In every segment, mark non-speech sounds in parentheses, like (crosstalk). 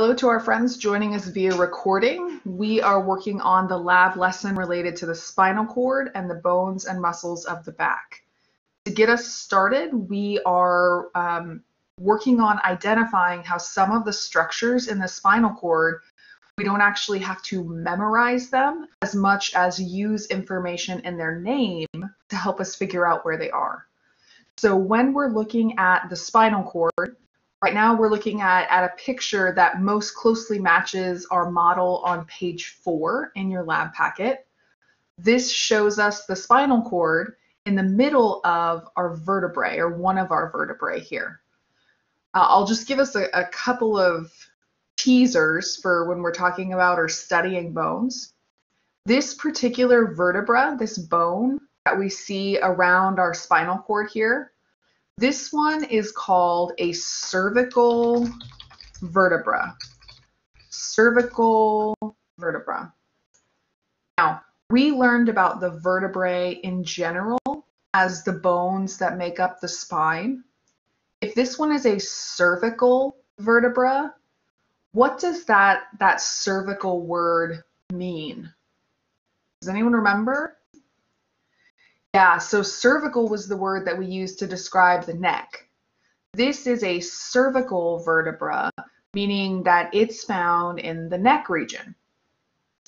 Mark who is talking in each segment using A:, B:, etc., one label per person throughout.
A: Hello to our friends joining us via recording. We are working on the lab lesson related to the spinal cord and the bones and muscles of the back. To get us started, we are um, working on identifying how some of the structures in the spinal cord, we don't actually have to memorize them as much as use information in their name to help us figure out where they are. So when we're looking at the spinal cord, Right now we're looking at, at a picture that most closely matches our model on page four in your lab packet. This shows us the spinal cord in the middle of our vertebrae or one of our vertebrae here. Uh, I'll just give us a, a couple of teasers for when we're talking about or studying bones. This particular vertebra, this bone that we see around our spinal cord here, this one is called a cervical vertebra. Cervical vertebra. Now, we learned about the vertebrae in general as the bones that make up the spine. If this one is a cervical vertebra, what does that, that cervical word mean? Does anyone remember? Yeah, so cervical was the word that we used to describe the neck. This is a cervical vertebra, meaning that it's found in the neck region.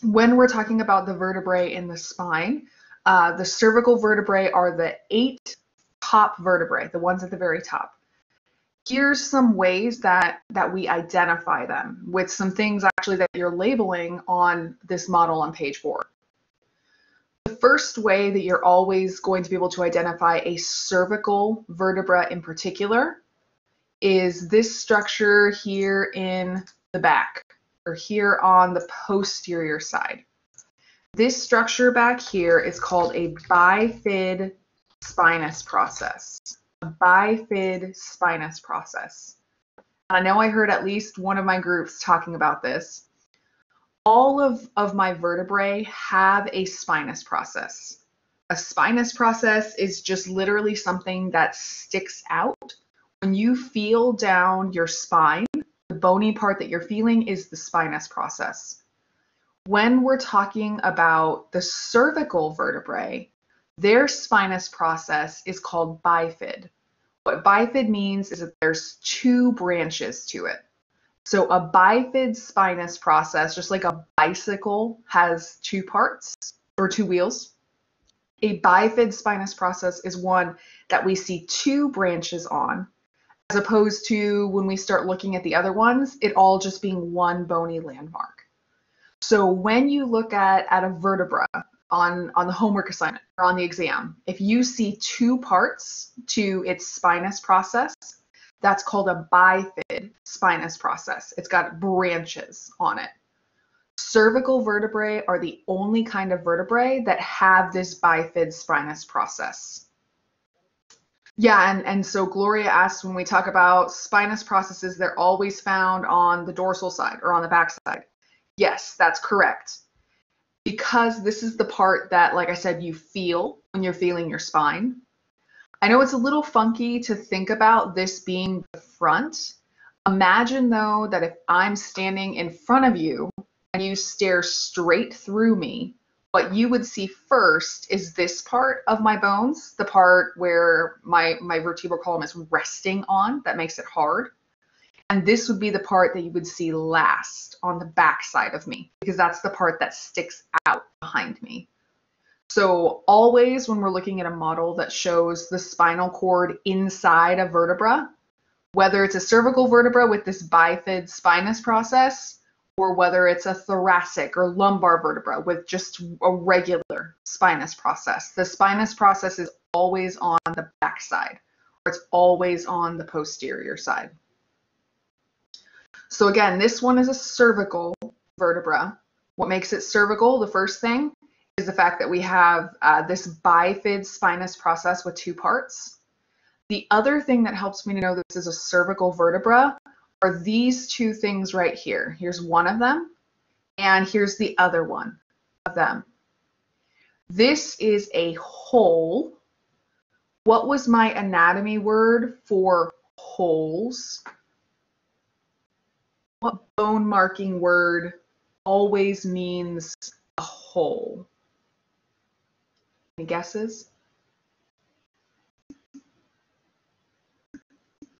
A: When we're talking about the vertebrae in the spine, uh, the cervical vertebrae are the eight top vertebrae, the ones at the very top. Here's some ways that, that we identify them with some things actually that you're labeling on this model on page four first way that you're always going to be able to identify a cervical vertebra in particular is this structure here in the back or here on the posterior side. This structure back here is called a bifid spinous process. A bifid spinous process. I know I heard at least one of my groups talking about this all of, of my vertebrae have a spinous process. A spinous process is just literally something that sticks out. When you feel down your spine, the bony part that you're feeling is the spinous process. When we're talking about the cervical vertebrae, their spinous process is called bifid. What bifid means is that there's two branches to it. So a bifid spinous process, just like a bicycle has two parts or two wheels, a bifid spinous process is one that we see two branches on, as opposed to when we start looking at the other ones, it all just being one bony landmark. So when you look at, at a vertebra on, on the homework assignment or on the exam, if you see two parts to its spinous process, that's called a bifid spinous process. It's got branches on it. Cervical vertebrae are the only kind of vertebrae that have this bifid spinous process. Yeah, and, and so Gloria asks when we talk about spinous processes, they're always found on the dorsal side or on the back side. Yes, that's correct. Because this is the part that, like I said, you feel when you're feeling your spine. I know it's a little funky to think about this being the front. Imagine though that if I'm standing in front of you and you stare straight through me, what you would see first is this part of my bones, the part where my, my vertebral column is resting on, that makes it hard. And this would be the part that you would see last on the back side of me, because that's the part that sticks out behind me. So always when we're looking at a model that shows the spinal cord inside a vertebra, whether it's a cervical vertebra with this bifid spinous process, or whether it's a thoracic or lumbar vertebra with just a regular spinous process. The spinous process is always on the back side, or it's always on the posterior side. So again, this one is a cervical vertebra. What makes it cervical? The first thing is the fact that we have uh, this bifid spinous process with two parts. The other thing that helps me to know this is a cervical vertebra are these two things right here. Here's one of them, and here's the other one of them. This is a hole. What was my anatomy word for holes? What bone marking word always means a hole? Any guesses?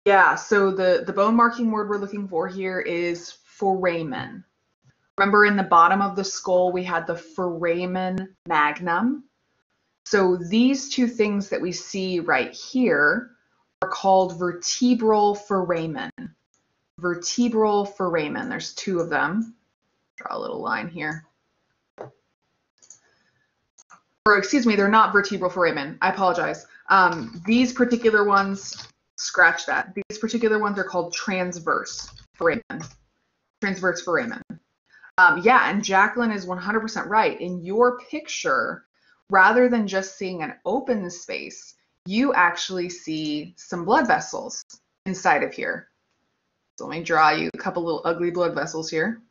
A: Yeah, so the, the bone marking word we're looking for here is foramen. Remember in the bottom of the skull, we had the foramen magnum. So these two things that we see right here are called vertebral foramen. Vertebral foramen, there's two of them. Draw a little line here. Or excuse me, they're not vertebral foramen. I apologize. Um, these particular ones scratch that. These particular ones are called transverse foramen. Transverse foramen. Um, yeah, and Jacqueline is 100% right. In your picture, rather than just seeing an open space, you actually see some blood vessels inside of here. So let me draw you a couple little ugly blood vessels here.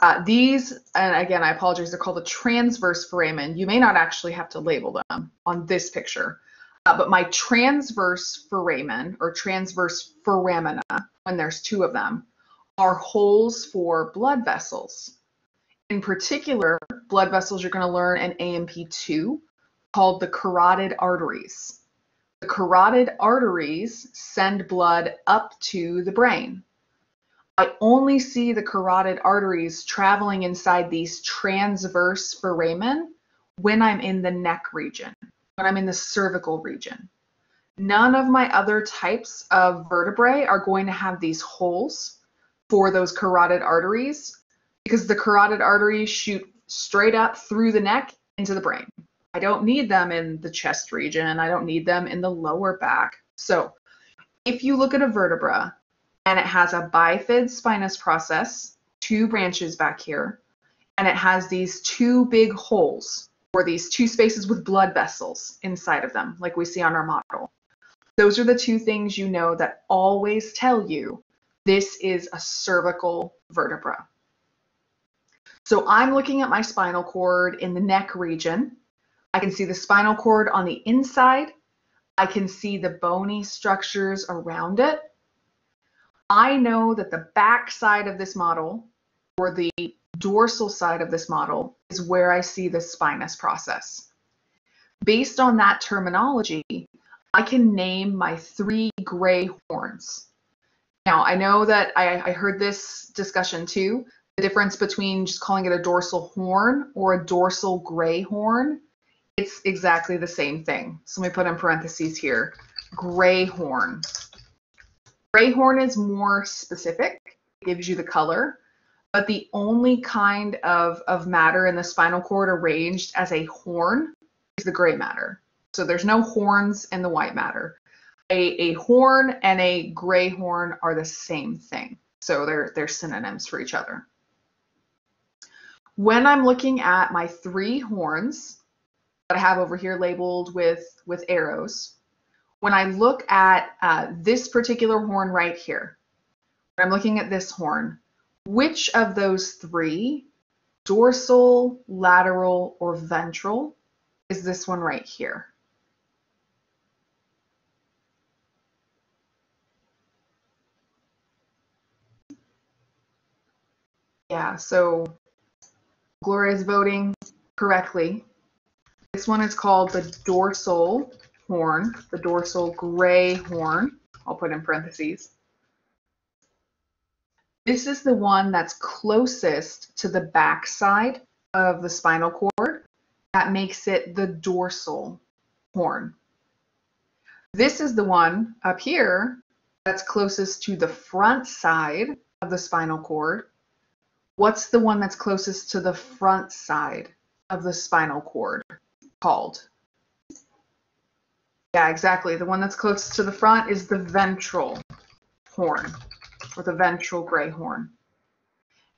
A: Uh, these, and again, I apologize, they're called the transverse foramen. You may not actually have to label them on this picture. Uh, but my transverse foramen or transverse foramina, when there's two of them, are holes for blood vessels. In particular, blood vessels you're going to learn in A&P2 called the carotid arteries. The carotid arteries send blood up to the brain. I only see the carotid arteries traveling inside these transverse foramen when I'm in the neck region when I'm in the cervical region. None of my other types of vertebrae are going to have these holes for those carotid arteries because the carotid arteries shoot straight up through the neck into the brain. I don't need them in the chest region. I don't need them in the lower back. So if you look at a vertebra and it has a bifid spinous process, two branches back here, and it has these two big holes or these two spaces with blood vessels inside of them, like we see on our model. Those are the two things you know that always tell you this is a cervical vertebra. So I'm looking at my spinal cord in the neck region. I can see the spinal cord on the inside. I can see the bony structures around it. I know that the back side of this model, or the dorsal side of this model is where I see the spinous process. Based on that terminology, I can name my three gray horns. Now, I know that I, I heard this discussion too, the difference between just calling it a dorsal horn or a dorsal gray horn, it's exactly the same thing. So let me put in parentheses here, gray horn. Gray horn is more specific, it gives you the color but the only kind of, of matter in the spinal cord arranged as a horn is the gray matter. So there's no horns in the white matter. A, a horn and a gray horn are the same thing. So they're, they're synonyms for each other. When I'm looking at my three horns that I have over here labeled with, with arrows, when I look at uh, this particular horn right here, I'm looking at this horn, which of those three, dorsal, lateral, or ventral, is this one right here? Yeah, so Gloria is voting correctly. This one is called the dorsal horn, the dorsal gray horn. I'll put in parentheses. This is the one that's closest to the back side of the spinal cord. That makes it the dorsal horn. This is the one up here that's closest to the front side of the spinal cord. What's the one that's closest to the front side of the spinal cord called? Yeah, exactly. The one that's closest to the front is the ventral horn with a ventral gray horn.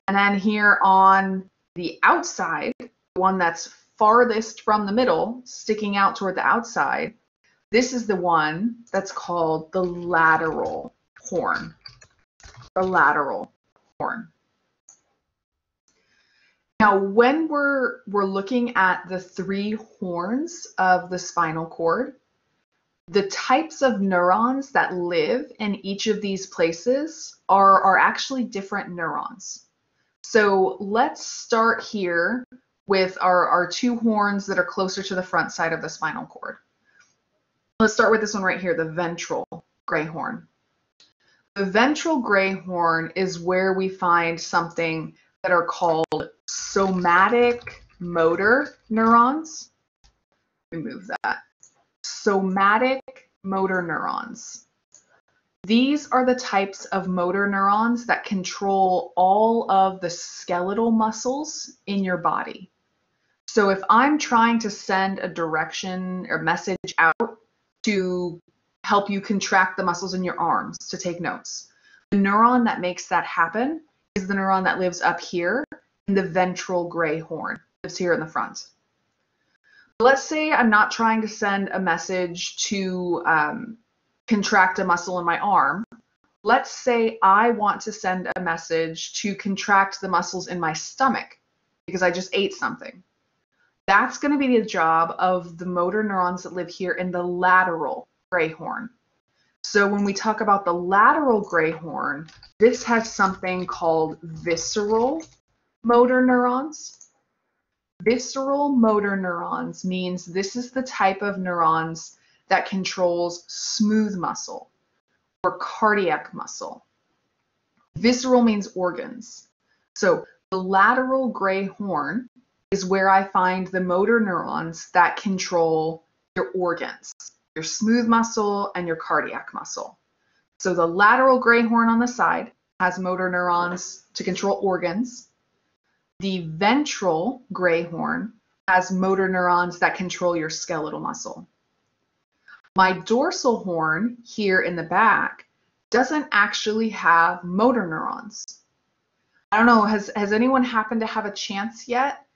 A: And then here on the outside, the one that's farthest from the middle, sticking out toward the outside, this is the one that's called the lateral horn. The lateral horn. Now, when we're, we're looking at the three horns of the spinal cord, the types of neurons that live in each of these places are, are actually different neurons. So let's start here with our, our two horns that are closer to the front side of the spinal cord. Let's start with this one right here, the ventral gray horn. The ventral gray horn is where we find something that are called somatic motor neurons. Remove that. Somatic motor neurons. These are the types of motor neurons that control all of the skeletal muscles in your body. So if I'm trying to send a direction or message out to help you contract the muscles in your arms to take notes, the neuron that makes that happen is the neuron that lives up here in the ventral gray horn, lives here in the front. Let's say I'm not trying to send a message to um, contract a muscle in my arm. Let's say I want to send a message to contract the muscles in my stomach because I just ate something. That's going to be the job of the motor neurons that live here in the lateral gray horn. So when we talk about the lateral gray horn, this has something called visceral motor neurons. Visceral motor neurons means this is the type of neurons that controls smooth muscle or cardiac muscle. Visceral means organs. So the lateral gray horn is where I find the motor neurons that control your organs, your smooth muscle and your cardiac muscle. So the lateral gray horn on the side has motor neurons to control organs. The ventral gray horn has motor neurons that control your skeletal muscle. My dorsal horn here in the back doesn't actually have motor neurons. I don't know, has, has anyone happened to have a chance yet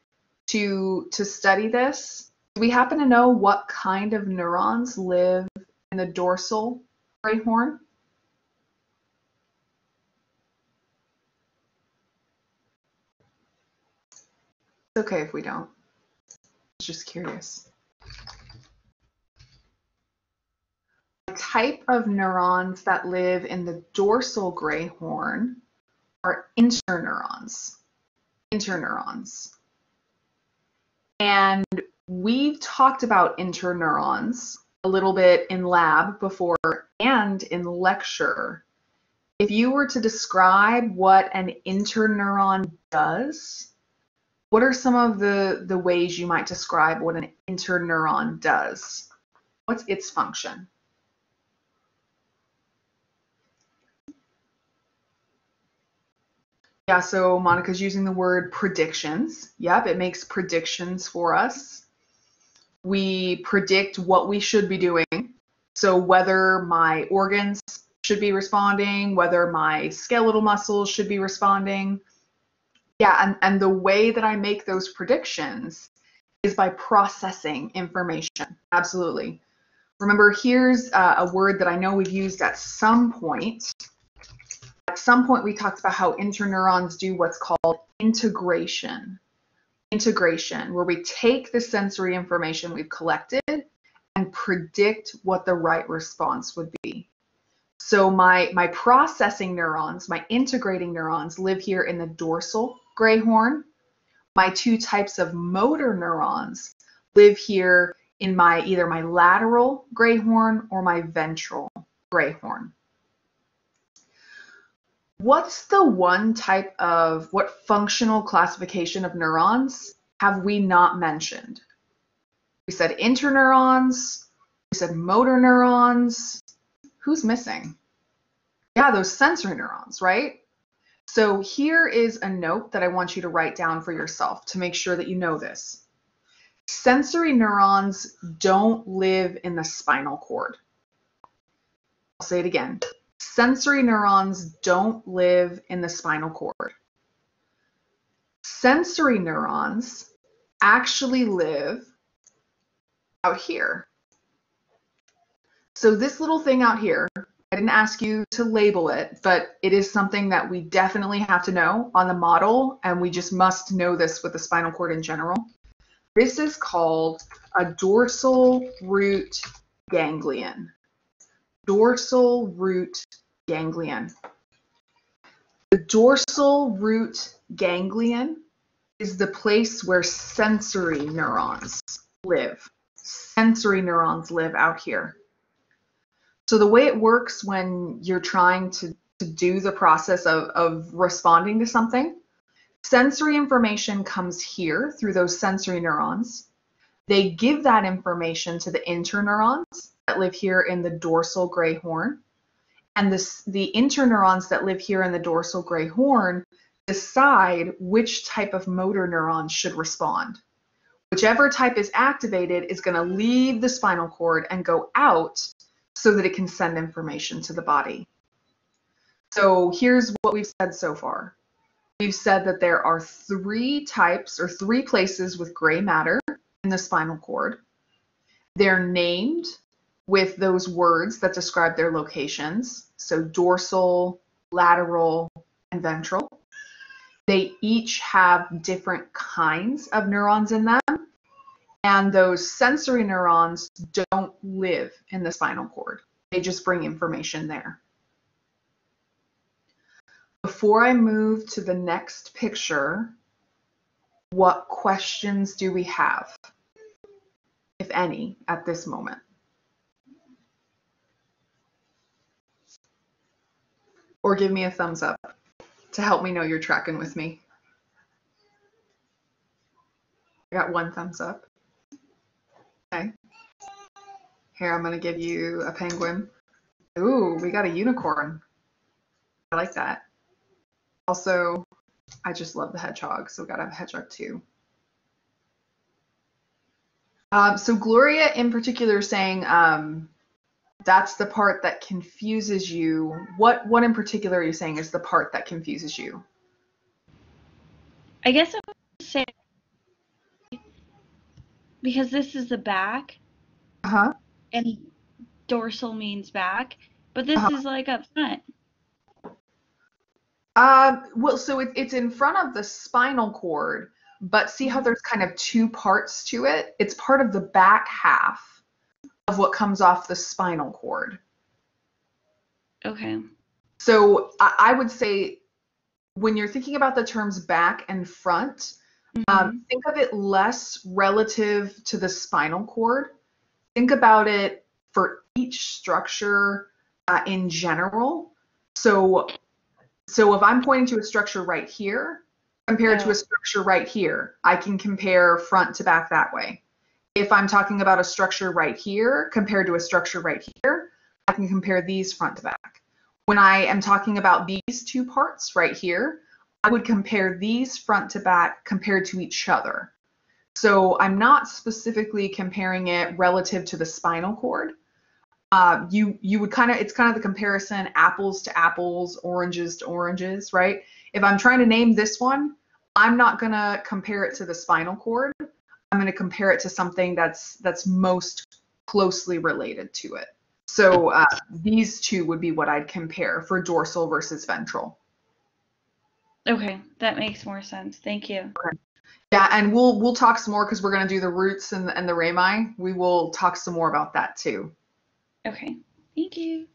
A: to, to study this? Do we happen to know what kind of neurons live in the dorsal gray horn? It's okay if we don't. Just curious. The type of neurons that live in the dorsal gray horn are interneurons. Interneurons. And we've talked about interneurons a little bit in lab before and in lecture. If you were to describe what an interneuron does, what are some of the, the ways you might describe what an interneuron does? What's its function? Yeah, so Monica's using the word predictions. Yep, it makes predictions for us. We predict what we should be doing. So whether my organs should be responding, whether my skeletal muscles should be responding. Yeah, and, and the way that I make those predictions is by processing information. Absolutely. Remember, here's uh, a word that I know we've used at some point at some point we talked about how interneurons do what's called integration. Integration, where we take the sensory information we've collected and predict what the right response would be. So my, my processing neurons, my integrating neurons live here in the dorsal gray horn. My two types of motor neurons live here in my either my lateral gray horn or my ventral gray horn. What's the one type of, what functional classification of neurons have we not mentioned? We said interneurons, we said motor neurons. Who's missing? Yeah, those sensory neurons, right? So here is a note that I want you to write down for yourself to make sure that you know this. Sensory neurons don't live in the spinal cord. I'll say it again sensory neurons don't live in the spinal cord. Sensory neurons actually live out here. So this little thing out here, I didn't ask you to label it, but it is something that we definitely have to know on the model, and we just must know this with the spinal cord in general. This is called a dorsal root ganglion. Dorsal root ganglion. The dorsal root ganglion is the place where sensory neurons live. Sensory neurons live out here. So the way it works when you're trying to, to do the process of, of responding to something, sensory information comes here through those sensory neurons. They give that information to the interneurons that live here in the dorsal gray horn. And this, the interneurons that live here in the dorsal gray horn decide which type of motor neurons should respond. Whichever type is activated is going to leave the spinal cord and go out so that it can send information to the body. So here's what we've said so far. We've said that there are three types or three places with gray matter in the spinal cord. They're named with those words that describe their locations. So dorsal, lateral, and ventral. They each have different kinds of neurons in them and those sensory neurons don't live in the spinal cord. They just bring information there. Before I move to the next picture, what questions do we have, if any, at this moment? Or give me a thumbs up to help me know you're tracking with me. I got one thumbs up. Okay. Here, I'm going to give you a penguin. Ooh, we got a unicorn. I like that. Also, I just love the hedgehog, so we got to have a hedgehog too. Um, so Gloria in particular saying um, that's the part that confuses you. What what in particular are you saying is the part that confuses you?
B: I guess I would say because this is the back.
A: Uh huh.
B: And dorsal means back, but this uh-huh. is like up front.
A: Uh, well, so it, it's in front of the spinal cord, but see how mm-hmm. there's kind of two parts to it? It's part of the back half of what comes off the spinal cord.
B: Okay.
A: So I, I would say when you're thinking about the terms back and front, um, mm-hmm. Um, think of it less relative to the spinal cord. Think about it for each structure uh, in general. So, so if I'm pointing to a structure right here compared yeah. to a structure right here, I can compare front to back that way. If I'm talking about a structure right here compared to a structure right here, I can compare these front to back. When I am talking about these two parts right here, I would compare these front to back compared to each other. So I'm not specifically comparing it relative to the spinal cord. Uh, you you would kind of it's kind of the comparison apples to apples, oranges to oranges, right? If I'm trying to name this one, I'm not gonna compare it to the spinal cord. I'm gonna compare it to something that's that's most closely related to it. So uh, these two would be what I'd compare for dorsal versus ventral.
B: Okay, that makes more sense. Thank you.
A: Okay. Yeah, and we'll we'll talk some more because we're gonna do the roots and the, and the rami. We will talk some more about that too.
B: Okay, thank you.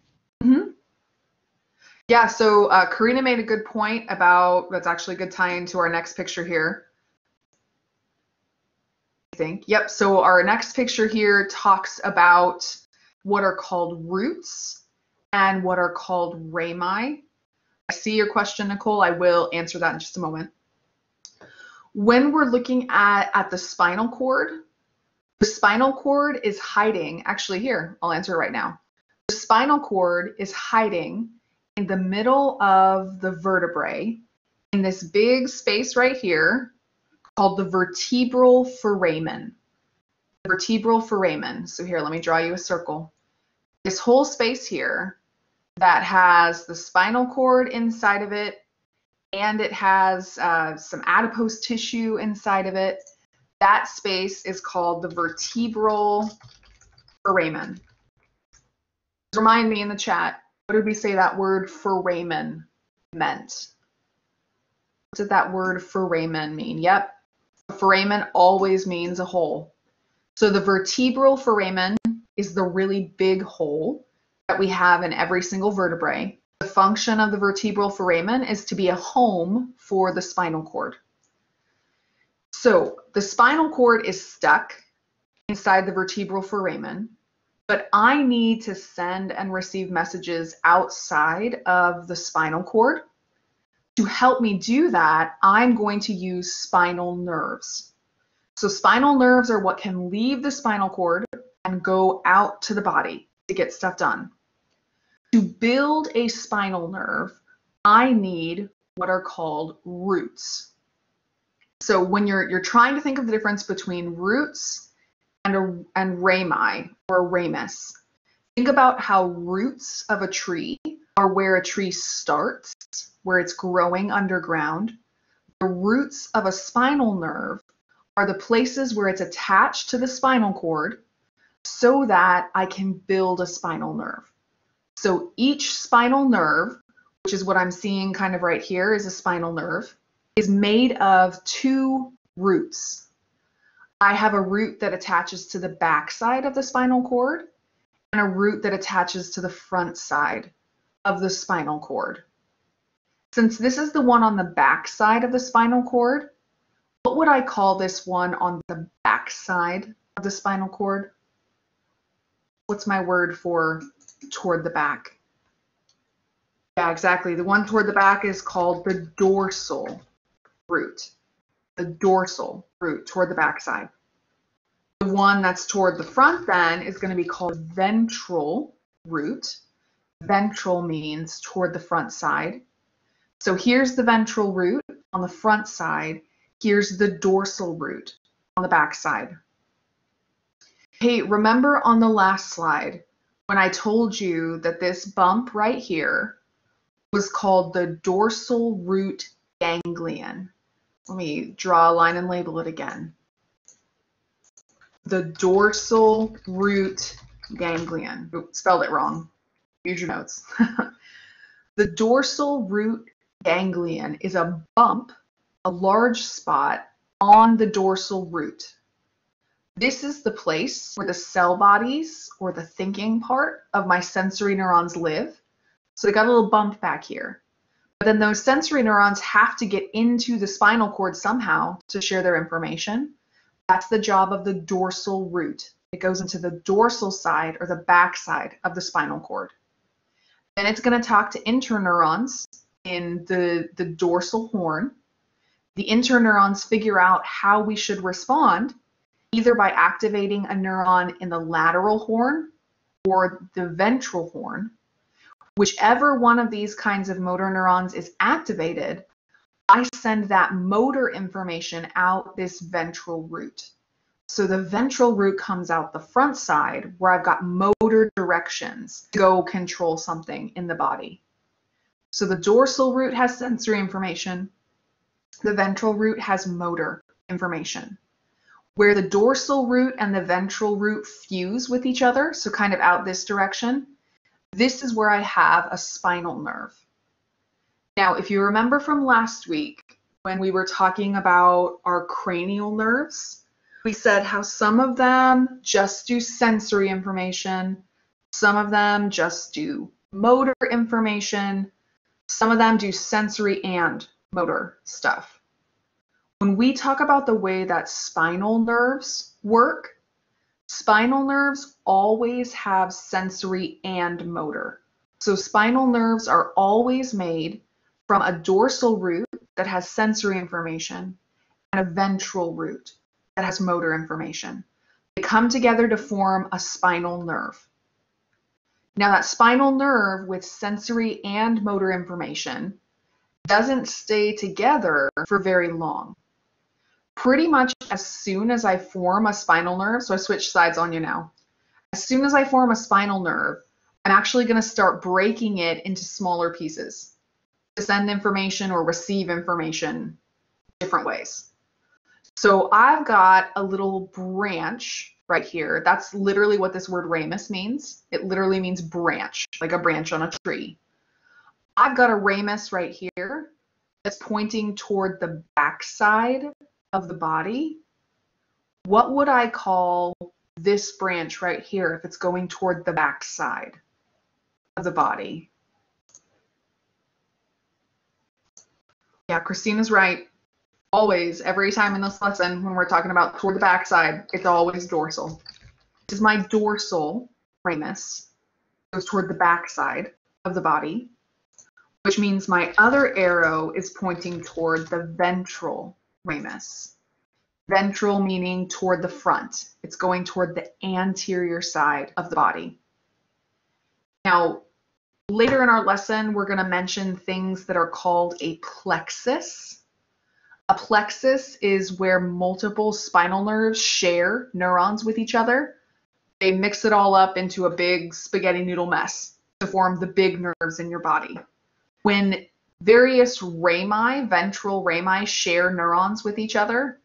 A: hmm Yeah, so uh, Karina made a good point about that's actually a good tie into our next picture here. I think. Yep. So our next picture here talks about what are called roots and what are called rami. I see your question, Nicole. I will answer that in just a moment. When we're looking at, at the spinal cord, the spinal cord is hiding, actually here, I'll answer right now. The spinal cord is hiding in the middle of the vertebrae in this big space right here called the vertebral foramen. The vertebral foramen. So here, let me draw you a circle. This whole space here that has the spinal cord inside of it and it has uh, some adipose tissue inside of it. That space is called the vertebral foramen. Remind me in the chat, what did we say that word foramen meant? What did that word foramen mean? Yep, foramen always means a hole. So the vertebral foramen is the really big hole that we have in every single vertebrae. The function of the vertebral foramen is to be a home for the spinal cord. So the spinal cord is stuck inside the vertebral foramen, but I need to send and receive messages outside of the spinal cord. To help me do that, I'm going to use spinal nerves. So spinal nerves are what can leave the spinal cord and go out to the body to get stuff done. To build a spinal nerve, I need what are called roots. So when you're you're trying to think of the difference between roots and a, and rami or ramus, think about how roots of a tree are where a tree starts, where it's growing underground. The roots of a spinal nerve are the places where it's attached to the spinal cord so that I can build a spinal nerve. So each spinal nerve, which is what I'm seeing kind of right here is a spinal nerve, is made of two roots. I have a root that attaches to the back side of the spinal cord and a root that attaches to the front side of the spinal cord. Since this is the one on the back side of the spinal cord, what would I call this one on the back side of the spinal cord? What's my word for toward the back? Yeah, exactly. The one toward the back is called the dorsal root. The dorsal root toward the back side. The one that's toward the front then is going to be called ventral root. Ventral means toward the front side. So here's the ventral root on the front side Here's the dorsal root on the back side. Hey, remember on the last slide when I told you that this bump right here was called the dorsal root ganglion. Let me draw a line and label it again. The dorsal root ganglion. Oops, spelled it wrong. Use your notes. (laughs) the dorsal root ganglion is a bump a large spot on the dorsal root. This is the place where the cell bodies or the thinking part of my sensory neurons live. So they got a little bump back here. But then those sensory neurons have to get into the spinal cord somehow to share their information. That's the job of the dorsal root. It goes into the dorsal side or the back side of the spinal cord. Then it's going to talk to interneurons in the, the dorsal horn the interneurons figure out how we should respond, either by activating a neuron in the lateral horn or the ventral horn. Whichever one of these kinds of motor neurons is activated, I send that motor information out this ventral root. So the ventral root comes out the front side where I've got motor directions to go control something in the body. So the dorsal root has sensory information. The ventral root has motor information. Where the dorsal root and the ventral root fuse with each other, so kind of out this direction, this is where I have a spinal nerve. Now, if you remember from last week when we were talking about our cranial nerves, we said how some of them just do sensory information, some of them just do motor information, some of them do sensory and motor stuff. When we talk about the way that spinal nerves work, spinal nerves always have sensory and motor. So spinal nerves are always made from a dorsal root that has sensory information and a ventral root that has motor information. They come together to form a spinal nerve. Now that spinal nerve with sensory and motor information doesn't stay together for very long. Pretty much as soon as I form a spinal nerve, so I switch sides on you now. As soon as I form a spinal nerve, I'm actually going to start breaking it into smaller pieces to send information or receive information different ways. So I've got a little branch right here. That's literally what this word ramus means. It literally means branch, like a branch on a tree. I've got a ramus right here that's pointing toward the backside of the body. What would I call this branch right here if it's going toward the back side of the body. Yeah, Christina's right. Always, every time in this lesson, when we're talking about toward the backside, it's always dorsal. This is my dorsal ramus. Goes toward the backside of the body, which means my other arrow is pointing toward the ventral ramus. Ventral meaning toward the front. It's going toward the anterior side of the body. Now, later in our lesson, we're going to mention things that are called a plexus. A plexus is where multiple spinal nerves share neurons with each other. They mix it all up into a big spaghetti noodle mess to form the big nerves in your body. When various rami, ventral rami, share neurons with each other,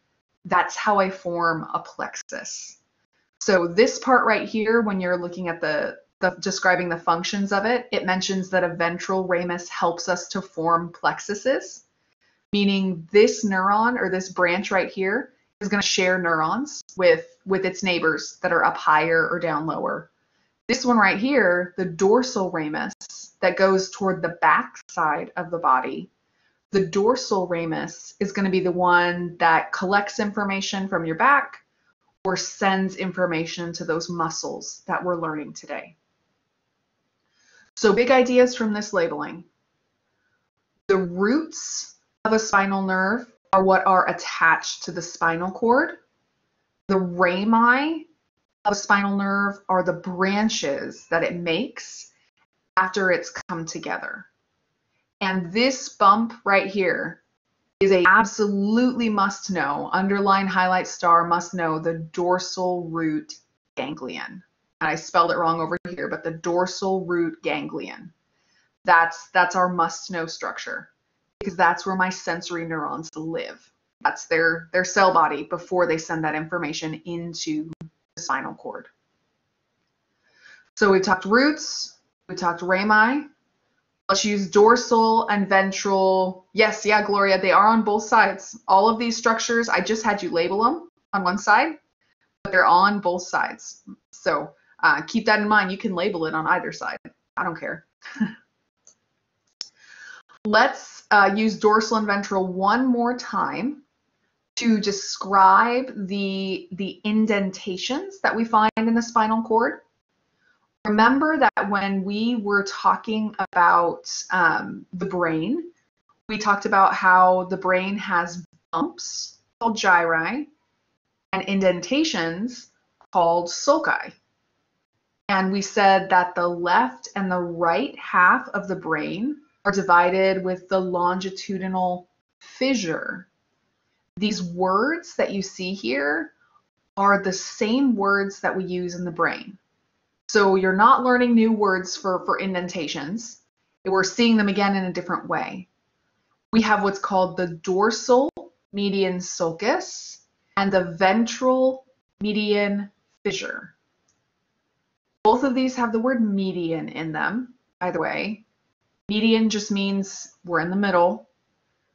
A: that's how I form a plexus. So this part right here, when you're looking at the, the describing the functions of it, it mentions that a ventral ramus helps us to form plexuses, meaning this neuron or this branch right here is going to share neurons with, with its neighbors that are up higher or down lower. This one right here, the dorsal ramus that goes toward the back side of the body, the dorsal ramus is going to be the one that collects information from your back or sends information to those muscles that we're learning today. So big ideas from this labeling. The roots of a spinal nerve are what are attached to the spinal cord. The rami of a spinal nerve are the branches that it makes after it's come together. And this bump right here is a absolutely must know, underline, highlight, star, must know, the dorsal root ganglion. And I spelled it wrong over here, but the dorsal root ganglion. That's, that's our must know structure because that's where my sensory neurons live. That's their, their cell body before they send that information into the spinal cord. So we've talked roots, we talked rami, Let's use dorsal and ventral. Yes, yeah, Gloria, they are on both sides. All of these structures, I just had you label them on one side, but they're on both sides. So uh, keep that in mind. You can label it on either side. I don't care. (laughs) Let's uh, use dorsal and ventral one more time to describe the, the indentations that we find in the spinal cord remember that when we were talking about um, the brain, we talked about how the brain has bumps called gyri and indentations called sulci. And we said that the left and the right half of the brain are divided with the longitudinal fissure. These words that you see here are the same words that we use in the brain. So you're not learning new words for, for indentations. We're seeing them again in a different way. We have what's called the dorsal median sulcus and the ventral median fissure. Both of these have the word median in them, by the way. Median just means we're in the middle.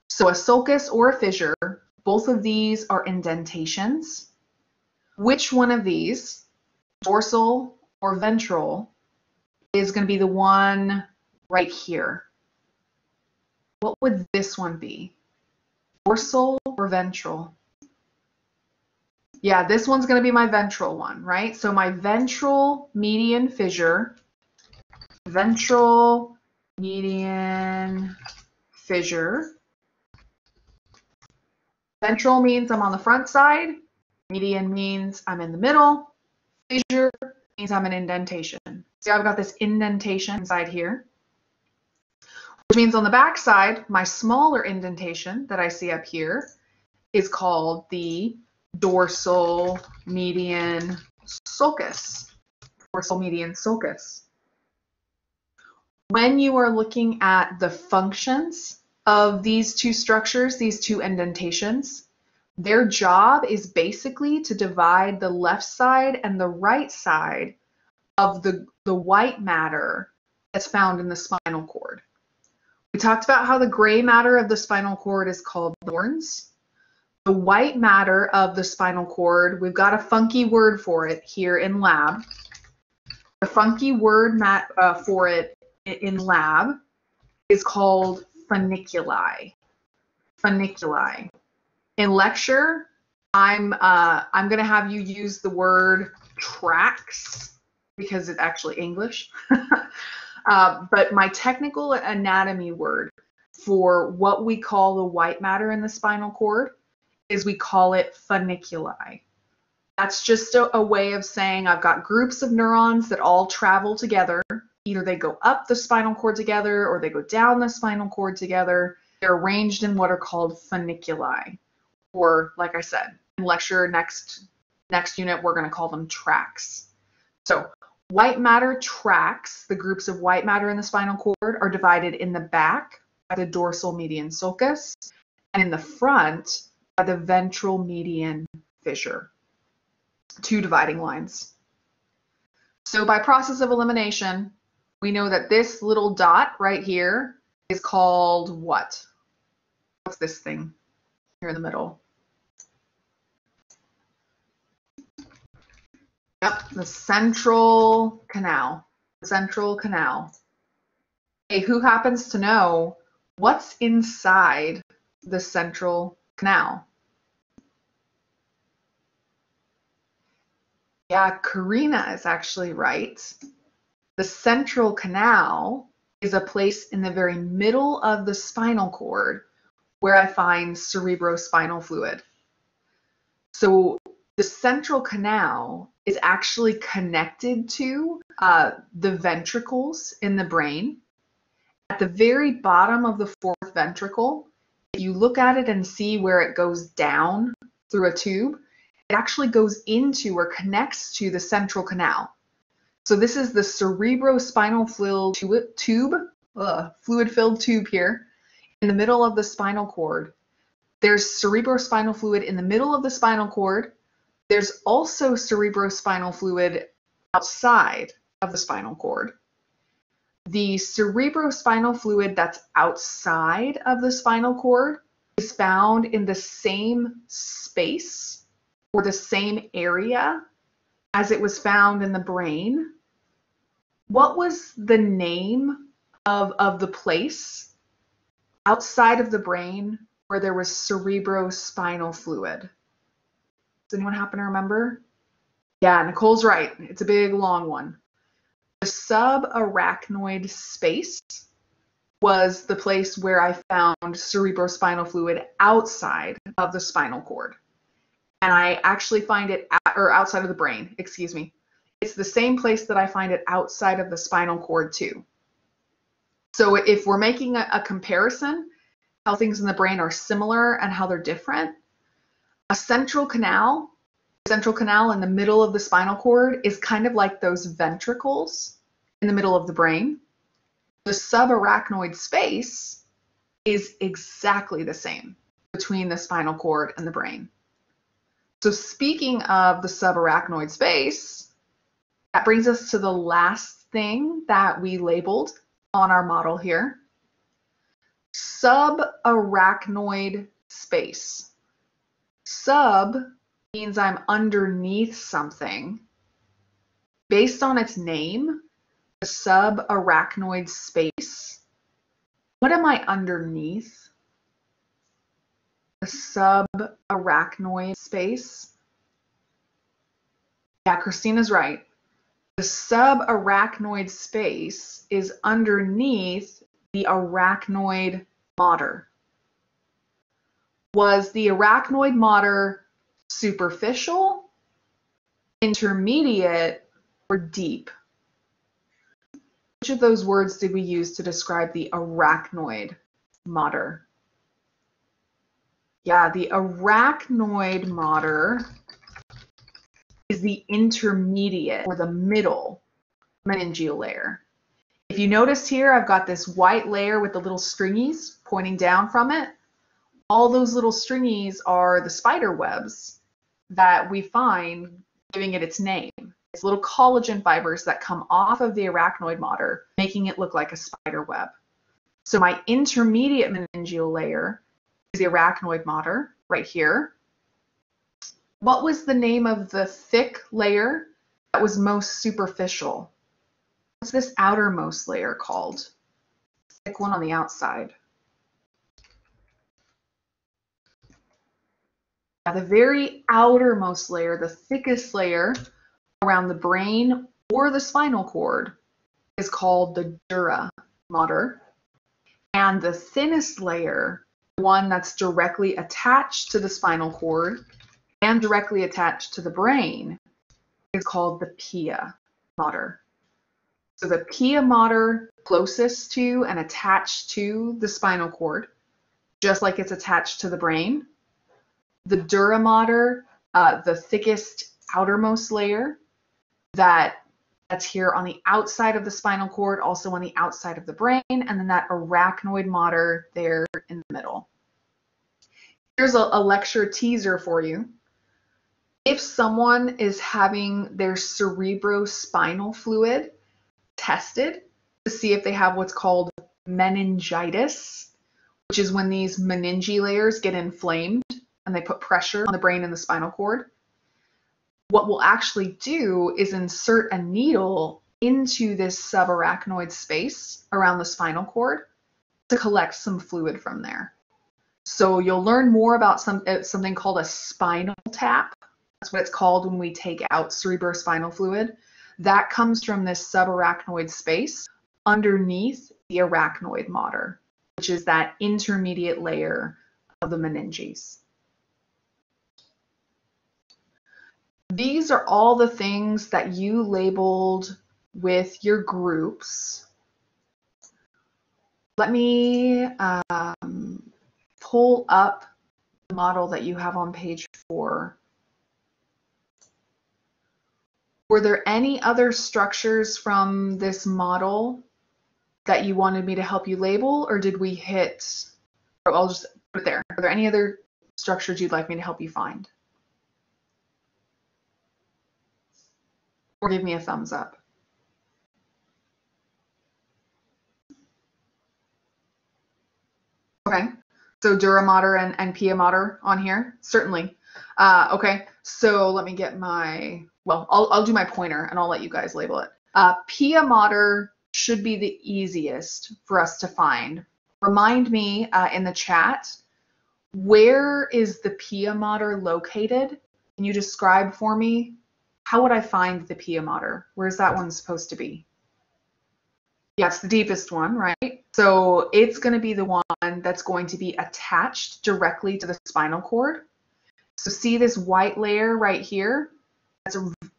A: So a sulcus or a fissure, both of these are indentations. Which one of these, dorsal or ventral is going to be the one right here. What would this one be? Dorsal or ventral? Yeah, this one's going to be my ventral one, right? So my ventral median fissure, ventral median fissure. Ventral means I'm on the front side. Median means I'm in the middle. Fissure means I'm an indentation. See, I've got this indentation inside here, which means on the back side, my smaller indentation that I see up here is called the dorsal median sulcus. Dorsal median sulcus. When you are looking at the functions of these two structures, these two indentations, their job is basically to divide the left side and the right side of the, the white matter that's found in the spinal cord. We talked about how the gray matter of the spinal cord is called neurons. The white matter of the spinal cord, we've got a funky word for it here in lab. The funky word mat, uh, for it in lab is called funiculi. Funiculi. In lecture, I'm uh, I'm gonna have you use the word tracks because it's actually English. (laughs) uh, but my technical anatomy word for what we call the white matter in the spinal cord is we call it funiculi. That's just a, a way of saying I've got groups of neurons that all travel together. Either they go up the spinal cord together or they go down the spinal cord together. They're arranged in what are called funiculi. Or, like I said, in lecture next next unit, we're going to call them tracks. So white matter tracks, the groups of white matter in the spinal cord, are divided in the back by the dorsal median sulcus and in the front by the ventral median fissure. Two dividing lines. So by process of elimination, we know that this little dot right here is called what? What's this thing here in the middle? Yep, the central canal. The central canal. Hey, who happens to know what's inside the central canal? Yeah, Karina is actually right. The central canal is a place in the very middle of the spinal cord where I find cerebrospinal fluid. So the central canal is actually connected to uh, the ventricles in the brain. At the very bottom of the fourth ventricle, if you look at it and see where it goes down through a tube, it actually goes into or connects to the central canal. So this is the cerebrospinal fluid tube, fluid-filled tube here in the middle of the spinal cord. There's cerebrospinal fluid in the middle of the spinal cord there's also cerebrospinal fluid outside of the spinal cord. The cerebrospinal fluid that's outside of the spinal cord is found in the same space or the same area as it was found in the brain. What was the name of, of the place outside of the brain where there was cerebrospinal fluid? Does anyone happen to remember? Yeah, Nicole's right. It's a big, long one. The subarachnoid space was the place where I found cerebrospinal fluid outside of the spinal cord. And I actually find it, at, or outside of the brain, excuse me. It's the same place that I find it outside of the spinal cord too. So if we're making a, a comparison, how things in the brain are similar and how they're different, a central canal, central canal in the middle of the spinal cord is kind of like those ventricles in the middle of the brain. The subarachnoid space is exactly the same between the spinal cord and the brain. So speaking of the subarachnoid space, that brings us to the last thing that we labeled on our model here. Subarachnoid space. Sub means I'm underneath something. Based on its name, the subarachnoid space. What am I underneath? The subarachnoid space. Yeah, Christina's right. The subarachnoid space is underneath the arachnoid mater was the arachnoid mater superficial, intermediate, or deep? Which of those words did we use to describe the arachnoid mater? Yeah, the arachnoid mater is the intermediate or the middle meningeal layer. If you notice here, I've got this white layer with the little stringies pointing down from it all those little stringies are the spider webs that we find giving it its name. It's little collagen fibers that come off of the arachnoid mater, making it look like a spider web. So my intermediate meningeal layer is the arachnoid mater, right here. What was the name of the thick layer that was most superficial? What's this outermost layer called? Thick one on the outside. Now, the very outermost layer, the thickest layer around the brain or the spinal cord is called the dura mater. And the thinnest layer, one that's directly attached to the spinal cord and directly attached to the brain, is called the pia mater. So the pia mater closest to and attached to the spinal cord, just like it's attached to the brain. The dura mater, uh, the thickest outermost layer that that's here on the outside of the spinal cord, also on the outside of the brain, and then that arachnoid mater there in the middle. Here's a, a lecture teaser for you. If someone is having their cerebrospinal fluid tested to see if they have what's called meningitis, which is when these meninge layers get inflamed and they put pressure on the brain and the spinal cord, what we'll actually do is insert a needle into this subarachnoid space around the spinal cord to collect some fluid from there. So you'll learn more about some uh, something called a spinal tap. That's what it's called when we take out cerebrospinal fluid. That comes from this subarachnoid space underneath the arachnoid mater, which is that intermediate layer of the meninges. these are all the things that you labeled with your groups. Let me um, pull up the model that you have on page four. Were there any other structures from this model that you wanted me to help you label, or did we hit, oh, I'll just put it there. Are there any other structures you'd like me to help you find? or give me a thumbs up. Okay, so dura mater and, and pia mater on here, certainly. Uh, okay, so let me get my, well, I'll, I'll do my pointer and I'll let you guys label it. Uh, pia mater should be the easiest for us to find. Remind me uh, in the chat, where is the pia mater located? Can you describe for me how would I find the pia mater? Where's that one supposed to be? Yeah, the deepest one, right? So it's going to be the one that's going to be attached directly to the spinal cord. So see this white layer right here? That's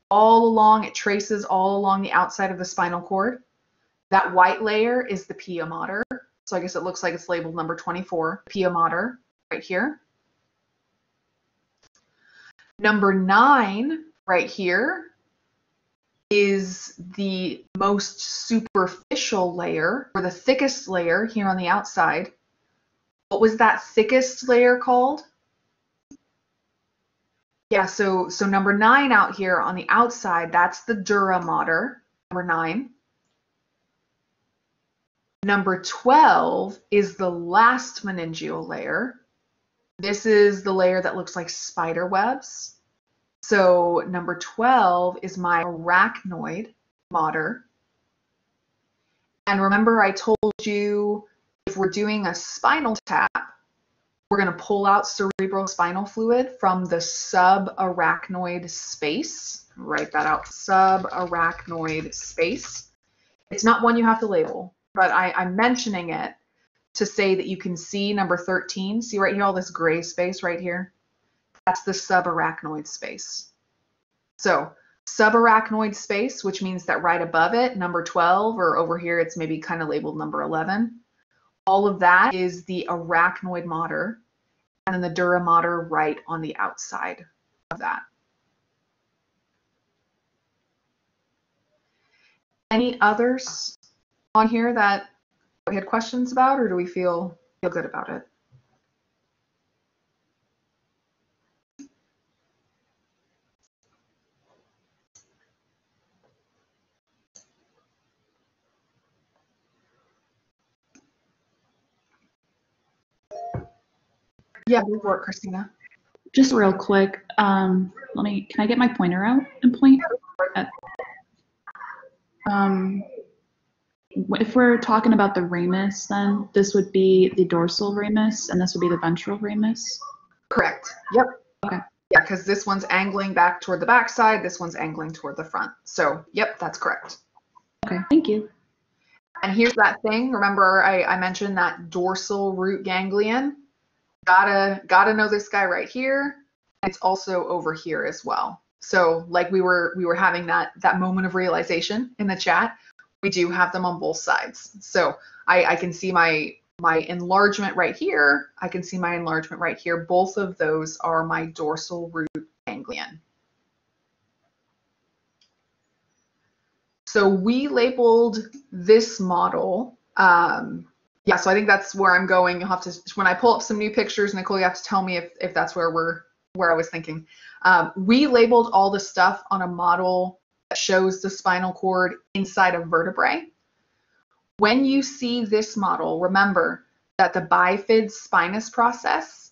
A: all along, it traces all along the outside of the spinal cord. That white layer is the pia mater. So I guess it looks like it's labeled number 24, pia mater, right here. Number nine right here is the most superficial layer, or the thickest layer here on the outside. What was that thickest layer called? Yeah, so, so number nine out here on the outside, that's the dura mater, number nine. Number 12 is the last meningeal layer. This is the layer that looks like spider webs. So number 12 is my arachnoid mater. And remember I told you if we're doing a spinal tap, we're going to pull out cerebrospinal fluid from the subarachnoid space. Write that out, subarachnoid space. It's not one you have to label, but I, I'm mentioning it to say that you can see number 13. See right here, all this gray space right here? That's the subarachnoid space. So subarachnoid space, which means that right above it, number 12, or over here it's maybe kind of labeled number 11, all of that is the arachnoid mater, and then the dura mater right on the outside of that. Any others on here that we had questions about, or do we feel feel good about it? Yeah, for it, Christina.
C: just real quick, um, let me, can I get my pointer out and point? at- Um, if we're talking about the ramus, then this would be the dorsal ramus and this would be the ventral ramus.
A: Correct. Yep.
C: Okay.
A: Yeah, because this one's angling back toward the backside, this one's angling toward the front. So, yep, that's correct.
C: Okay, thank you.
A: And here's that thing. Remember, I, I mentioned that dorsal root ganglion. Gotta gotta know this guy right here. It's also over here as well. So, like we were we were having that that moment of realization in the chat. We do have them on both sides. So I, I can see my my enlargement right here. I can see my enlargement right here. Both of those are my dorsal root ganglion. So we labeled this model. Um, yeah, so I think that's where I'm going. You'll have to when I pull up some new pictures, Nicole, you have to tell me if, if that's where we're where I was thinking. Um, we labeled all the stuff on a model that shows the spinal cord inside of vertebrae. When you see this model, remember that the bifid spinous process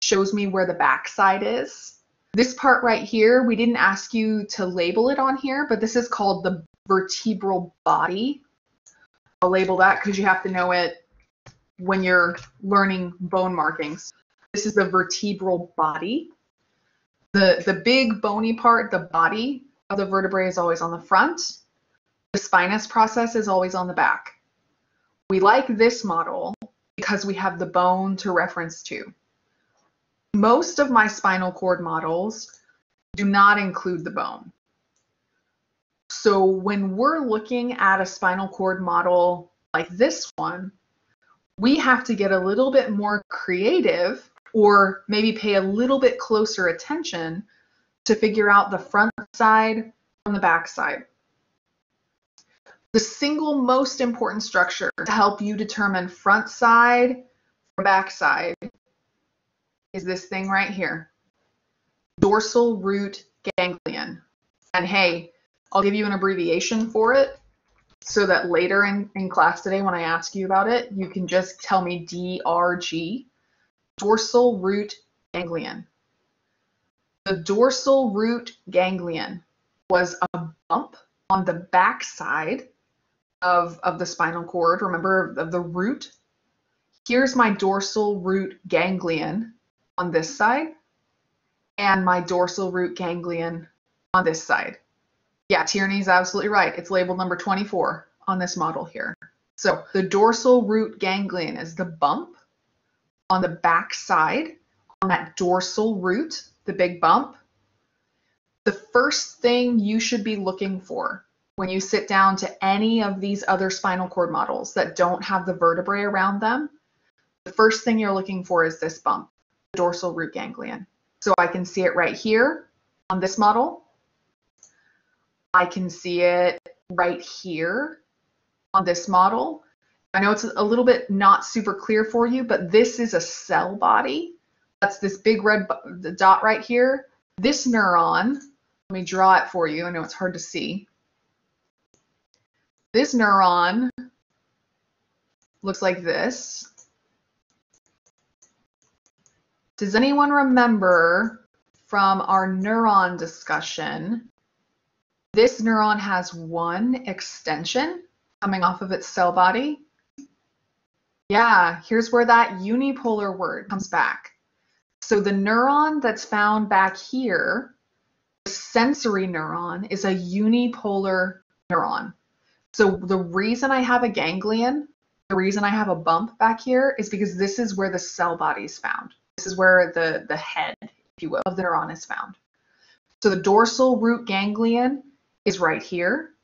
A: shows me where the backside is. This part right here, we didn't ask you to label it on here, but this is called the vertebral body. I'll label that because you have to know it when you're learning bone markings. This is the vertebral body. The, the big bony part, the body of the vertebrae is always on the front. The spinous process is always on the back. We like this model because we have the bone to reference to. Most of my spinal cord models do not include the bone. So when we're looking at a spinal cord model like this one, we have to get a little bit more creative or maybe pay a little bit closer attention to figure out the front side from the back side. The single most important structure to help you determine front side from back side is this thing right here, dorsal root ganglion. And hey, I'll give you an abbreviation for it so that later in, in class today when I ask you about it, you can just tell me DRG, dorsal root ganglion. The dorsal root ganglion was a bump on the back side of, of the spinal cord, remember, of the root. Here's my dorsal root ganglion on this side and my dorsal root ganglion on this side. Yeah, Tierney's absolutely right. It's labeled number 24 on this model here. So the dorsal root ganglion is the bump on the back side on that dorsal root, the big bump. The first thing you should be looking for when you sit down to any of these other spinal cord models that don't have the vertebrae around them, the first thing you're looking for is this bump, the dorsal root ganglion. So I can see it right here on this model. I can see it right here on this model. I know it's a little bit not super clear for you, but this is a cell body. That's this big red dot right here. This neuron, let me draw it for you. I know it's hard to see. This neuron looks like this. Does anyone remember from our neuron discussion this neuron has one extension coming off of its cell body. Yeah, here's where that unipolar word comes back. So the neuron that's found back here, the sensory neuron, is a unipolar neuron. So the reason I have a ganglion, the reason I have a bump back here is because this is where the cell body is found. This is where the, the head, if you will, of the neuron is found. So the dorsal root ganglion is right here,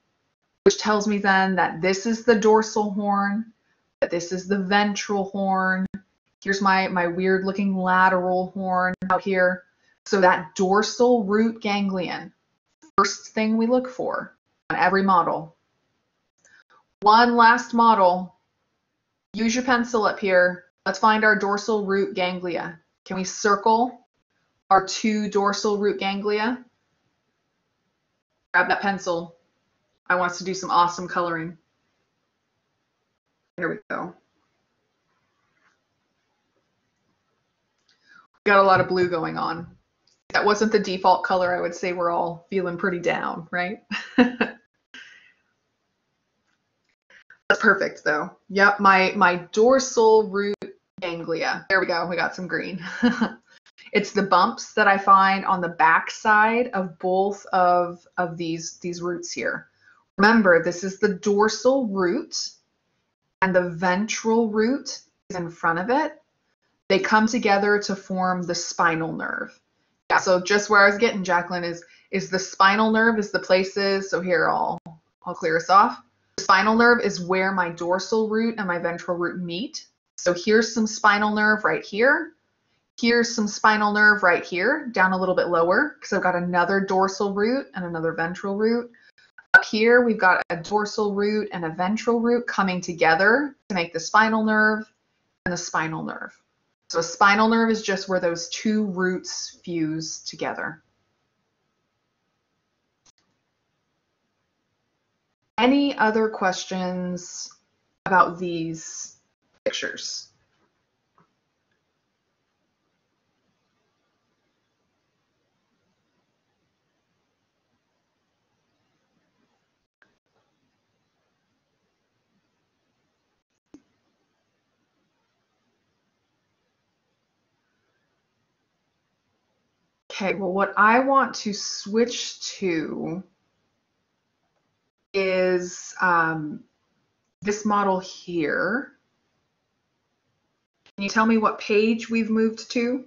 A: which tells me then that this is the dorsal horn, that this is the ventral horn. Here's my, my weird looking lateral horn out here. So that dorsal root ganglion, first thing we look for on every model. One last model. Use your pencil up here. Let's find our dorsal root ganglia. Can we circle our two dorsal root ganglia? Grab that pencil. I want us to do some awesome coloring. Here we go. got a lot of blue going on. That wasn't the default color, I would say we're all feeling pretty down, right? (laughs) That's perfect though. Yep, my, my dorsal root ganglia. There we go, we got some green. (laughs) it's the bumps that I find on the back side of both of, of these, these roots here. Remember, this is the dorsal root and the ventral root is in front of it. They come together to form the spinal nerve. Yeah, so just where I was getting, Jacqueline, is is the spinal nerve is the places. So here, I'll I'll clear this off. The spinal nerve is where my dorsal root and my ventral root meet. So here's some spinal nerve right here. Here's some spinal nerve right here, down a little bit lower, because I've got another dorsal root and another ventral root. Up here, we've got a dorsal root and a ventral root coming together to make the spinal nerve and the spinal nerve. So a spinal nerve is just where those two roots fuse together. Any other questions about these pictures? Okay, well, what I want to switch to is um, this model here. Can you tell me what page we've moved to?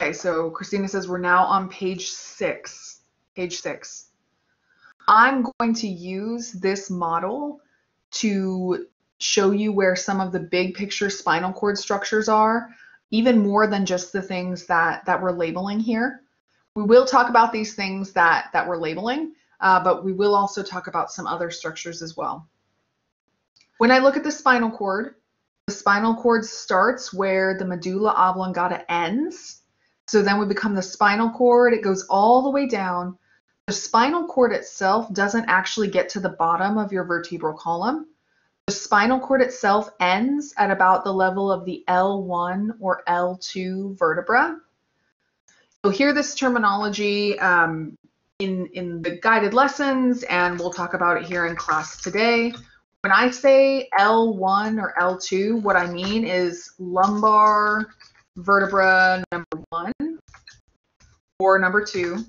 A: Okay, so Christina says we're now on page six. Page six. I'm going to use this model to show you where some of the big picture spinal cord structures are, even more than just the things that, that we're labeling here. We will talk about these things that, that we're labeling, uh, but we will also talk about some other structures as well. When I look at the spinal cord, the spinal cord starts where the medulla oblongata ends. So then we become the spinal cord. It goes all the way down. The spinal cord itself doesn't actually get to the bottom of your vertebral column. The spinal cord itself ends at about the level of the L1 or L2 vertebra. You'll hear this terminology um, in, in the guided lessons, and we'll talk about it here in class today. When I say L1 or L2, what I mean is lumbar vertebra number one or number two.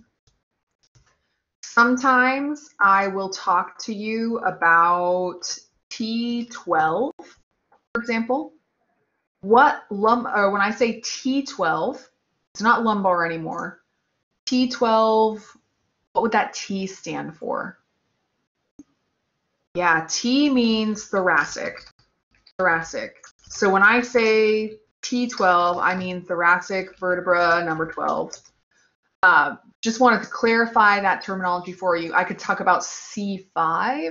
A: Sometimes I will talk to you about T12, for example, what lum or when I say T12, it's not lumbar anymore. T12, what would that T stand for? Yeah, T means thoracic. Thoracic. So when I say T12, I mean thoracic vertebra number 12. Uh, just wanted to clarify that terminology for you. I could talk about C5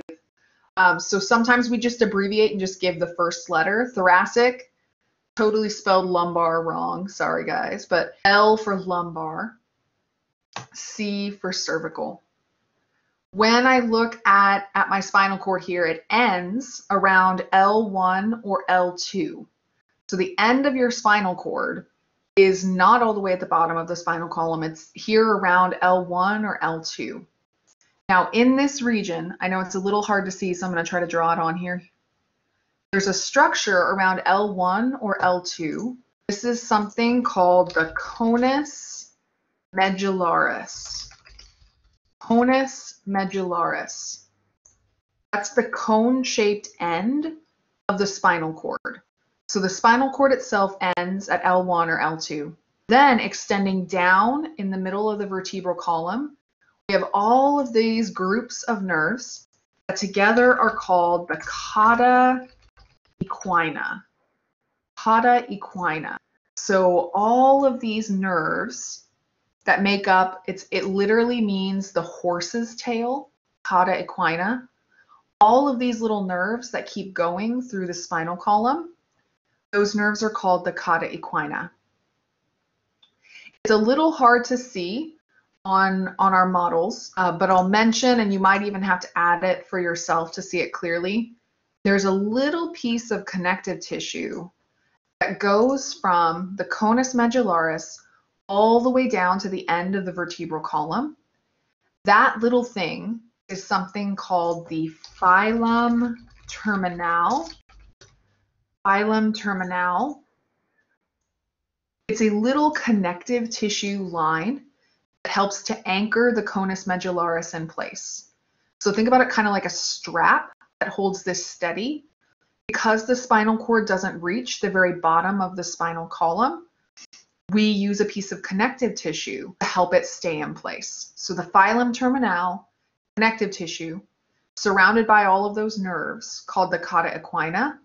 A: um, so sometimes we just abbreviate and just give the first letter. Thoracic, totally spelled lumbar wrong. Sorry, guys. But L for lumbar, C for cervical. When I look at, at my spinal cord here, it ends around L1 or L2. So the end of your spinal cord is not all the way at the bottom of the spinal column. It's here around L1 or L2. Now in this region, I know it's a little hard to see, so I'm going to try to draw it on here. There's a structure around L1 or L2. This is something called the conus medullaris. Conus medullaris. That's the cone-shaped end of the spinal cord. So the spinal cord itself ends at L1 or L2. Then extending down in the middle of the vertebral column, we have all of these groups of nerves that together are called the cauda equina. Cauda equina. So all of these nerves that make up, it's, it literally means the horse's tail, cauda equina. All of these little nerves that keep going through the spinal column, those nerves are called the cauda equina. It's a little hard to see on on our models, uh, but I'll mention, and you might even have to add it for yourself to see it clearly. there's a little piece of connective tissue that goes from the conus medullaris all the way down to the end of the vertebral column. That little thing is something called the filum terminale. Filum terminale. It's a little connective tissue line helps to anchor the conus medullaris in place. So think about it kind of like a strap that holds this steady. Because the spinal cord doesn't reach the very bottom of the spinal column, we use a piece of connective tissue to help it stay in place. So the filum terminale, connective tissue, surrounded by all of those nerves called the cauda equina.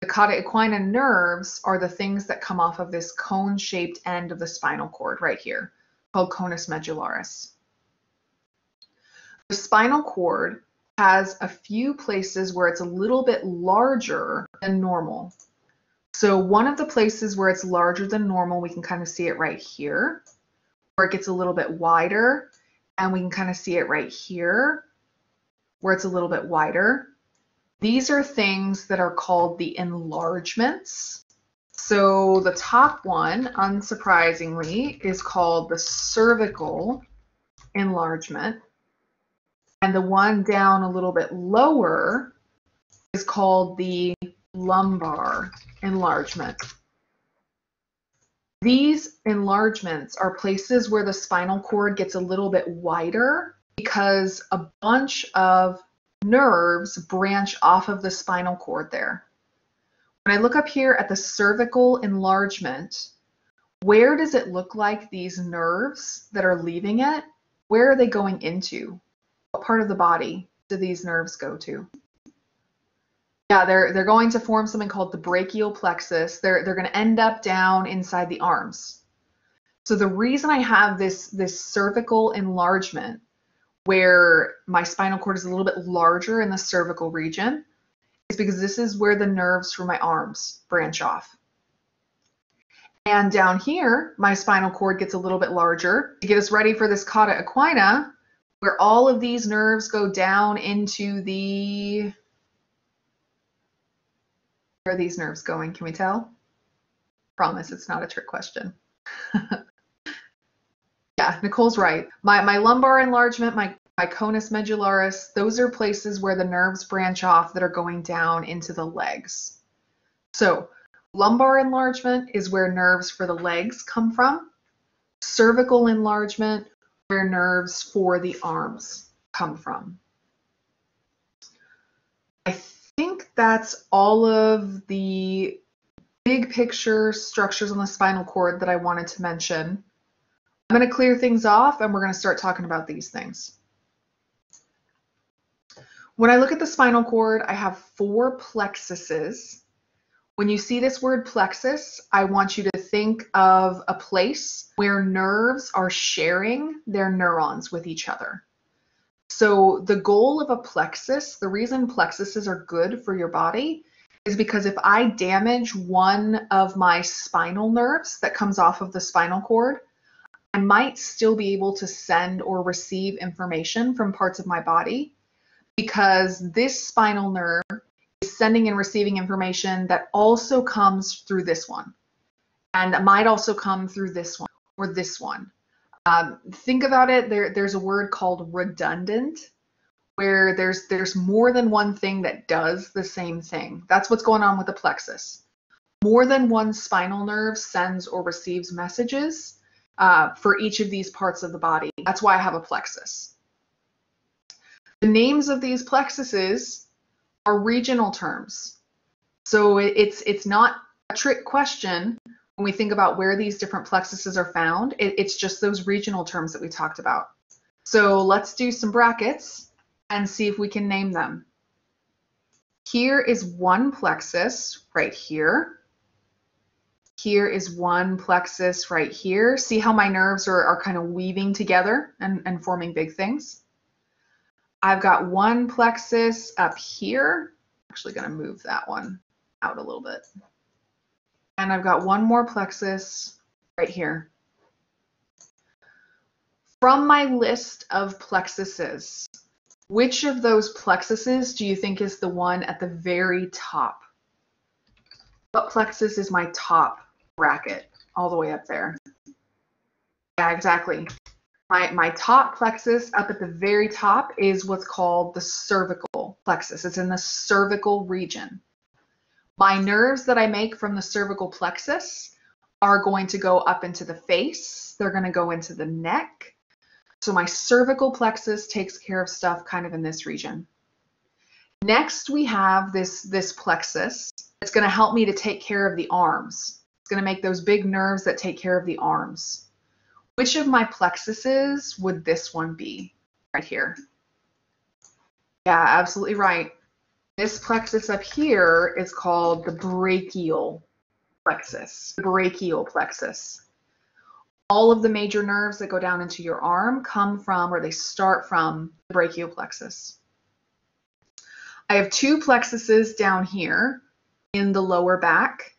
A: The cauda equina nerves are the things that come off of this cone-shaped end of the spinal cord right here, called conus medullaris. The spinal cord has a few places where it's a little bit larger than normal. So one of the places where it's larger than normal, we can kind of see it right here, where it gets a little bit wider, and we can kind of see it right here, where it's a little bit wider. These are things that are called the enlargements. So the top one, unsurprisingly, is called the cervical enlargement. And the one down a little bit lower is called the lumbar enlargement. These enlargements are places where the spinal cord gets a little bit wider because a bunch of nerves branch off of the spinal cord there. When I look up here at the cervical enlargement, where does it look like these nerves that are leaving it, where are they going into? What part of the body do these nerves go to? Yeah, they're they're going to form something called the brachial plexus. They're they're going to end up down inside the arms. So the reason I have this this cervical enlargement where my spinal cord is a little bit larger in the cervical region because this is where the nerves for my arms branch off. And down here, my spinal cord gets a little bit larger to get us ready for this cauda equina, where all of these nerves go down into the where are these nerves going? Can we tell? Promise it's not a trick question. (laughs) yeah, Nicole's right. My, my lumbar enlargement, my, my conus medullaris, those are places where the nerves branch off that are going down into the legs. So lumbar enlargement is where nerves for the legs come from. Cervical enlargement, where nerves for the arms come from. I think that's all of the big picture structures on the spinal cord that I wanted to mention. I'm going to clear things off and we're going to start talking about these things. When I look at the spinal cord, I have four plexuses. When you see this word plexus, I want you to think of a place where nerves are sharing their neurons with each other. So the goal of a plexus, the reason plexuses are good for your body is because if I damage one of my spinal nerves that comes off of the spinal cord, I might still be able to send or receive information from parts of my body because this spinal nerve is sending and receiving information that also comes through this one and might also come through this one or this one. Um, think about it. There, there's a word called redundant, where there's there's more than one thing that does the same thing. That's what's going on with the plexus. More than one spinal nerve sends or receives messages uh, for each of these parts of the body. That's why I have a plexus. The names of these plexuses are regional terms. So it's it's not a trick question when we think about where these different plexuses are found, it, it's just those regional terms that we talked about. So let's do some brackets and see if we can name them. Here is one plexus right here. Here is one plexus right here. See how my nerves are, are kind of weaving together and, and forming big things? I've got one plexus up here. Actually going to move that one out a little bit. And I've got one more plexus right here. From my list of plexuses, Which of those plexuses do you think is the one at the very top? What plexus is my top bracket all the way up there? Yeah, exactly. My, my top plexus up at the very top is what's called the cervical plexus. It's in the cervical region. My nerves that I make from the cervical plexus are going to go up into the face. They're going to go into the neck. So my cervical plexus takes care of stuff kind of in this region. Next, we have this, this plexus. It's going to help me to take care of the arms. It's going to make those big nerves that take care of the arms. Which of my plexuses would this one be? Right here. Yeah, absolutely right. This plexus up here is called the brachial plexus, the brachial plexus. All of the major nerves that go down into your arm come from, or they start from, the brachial plexus. I have two plexuses down here in the lower back.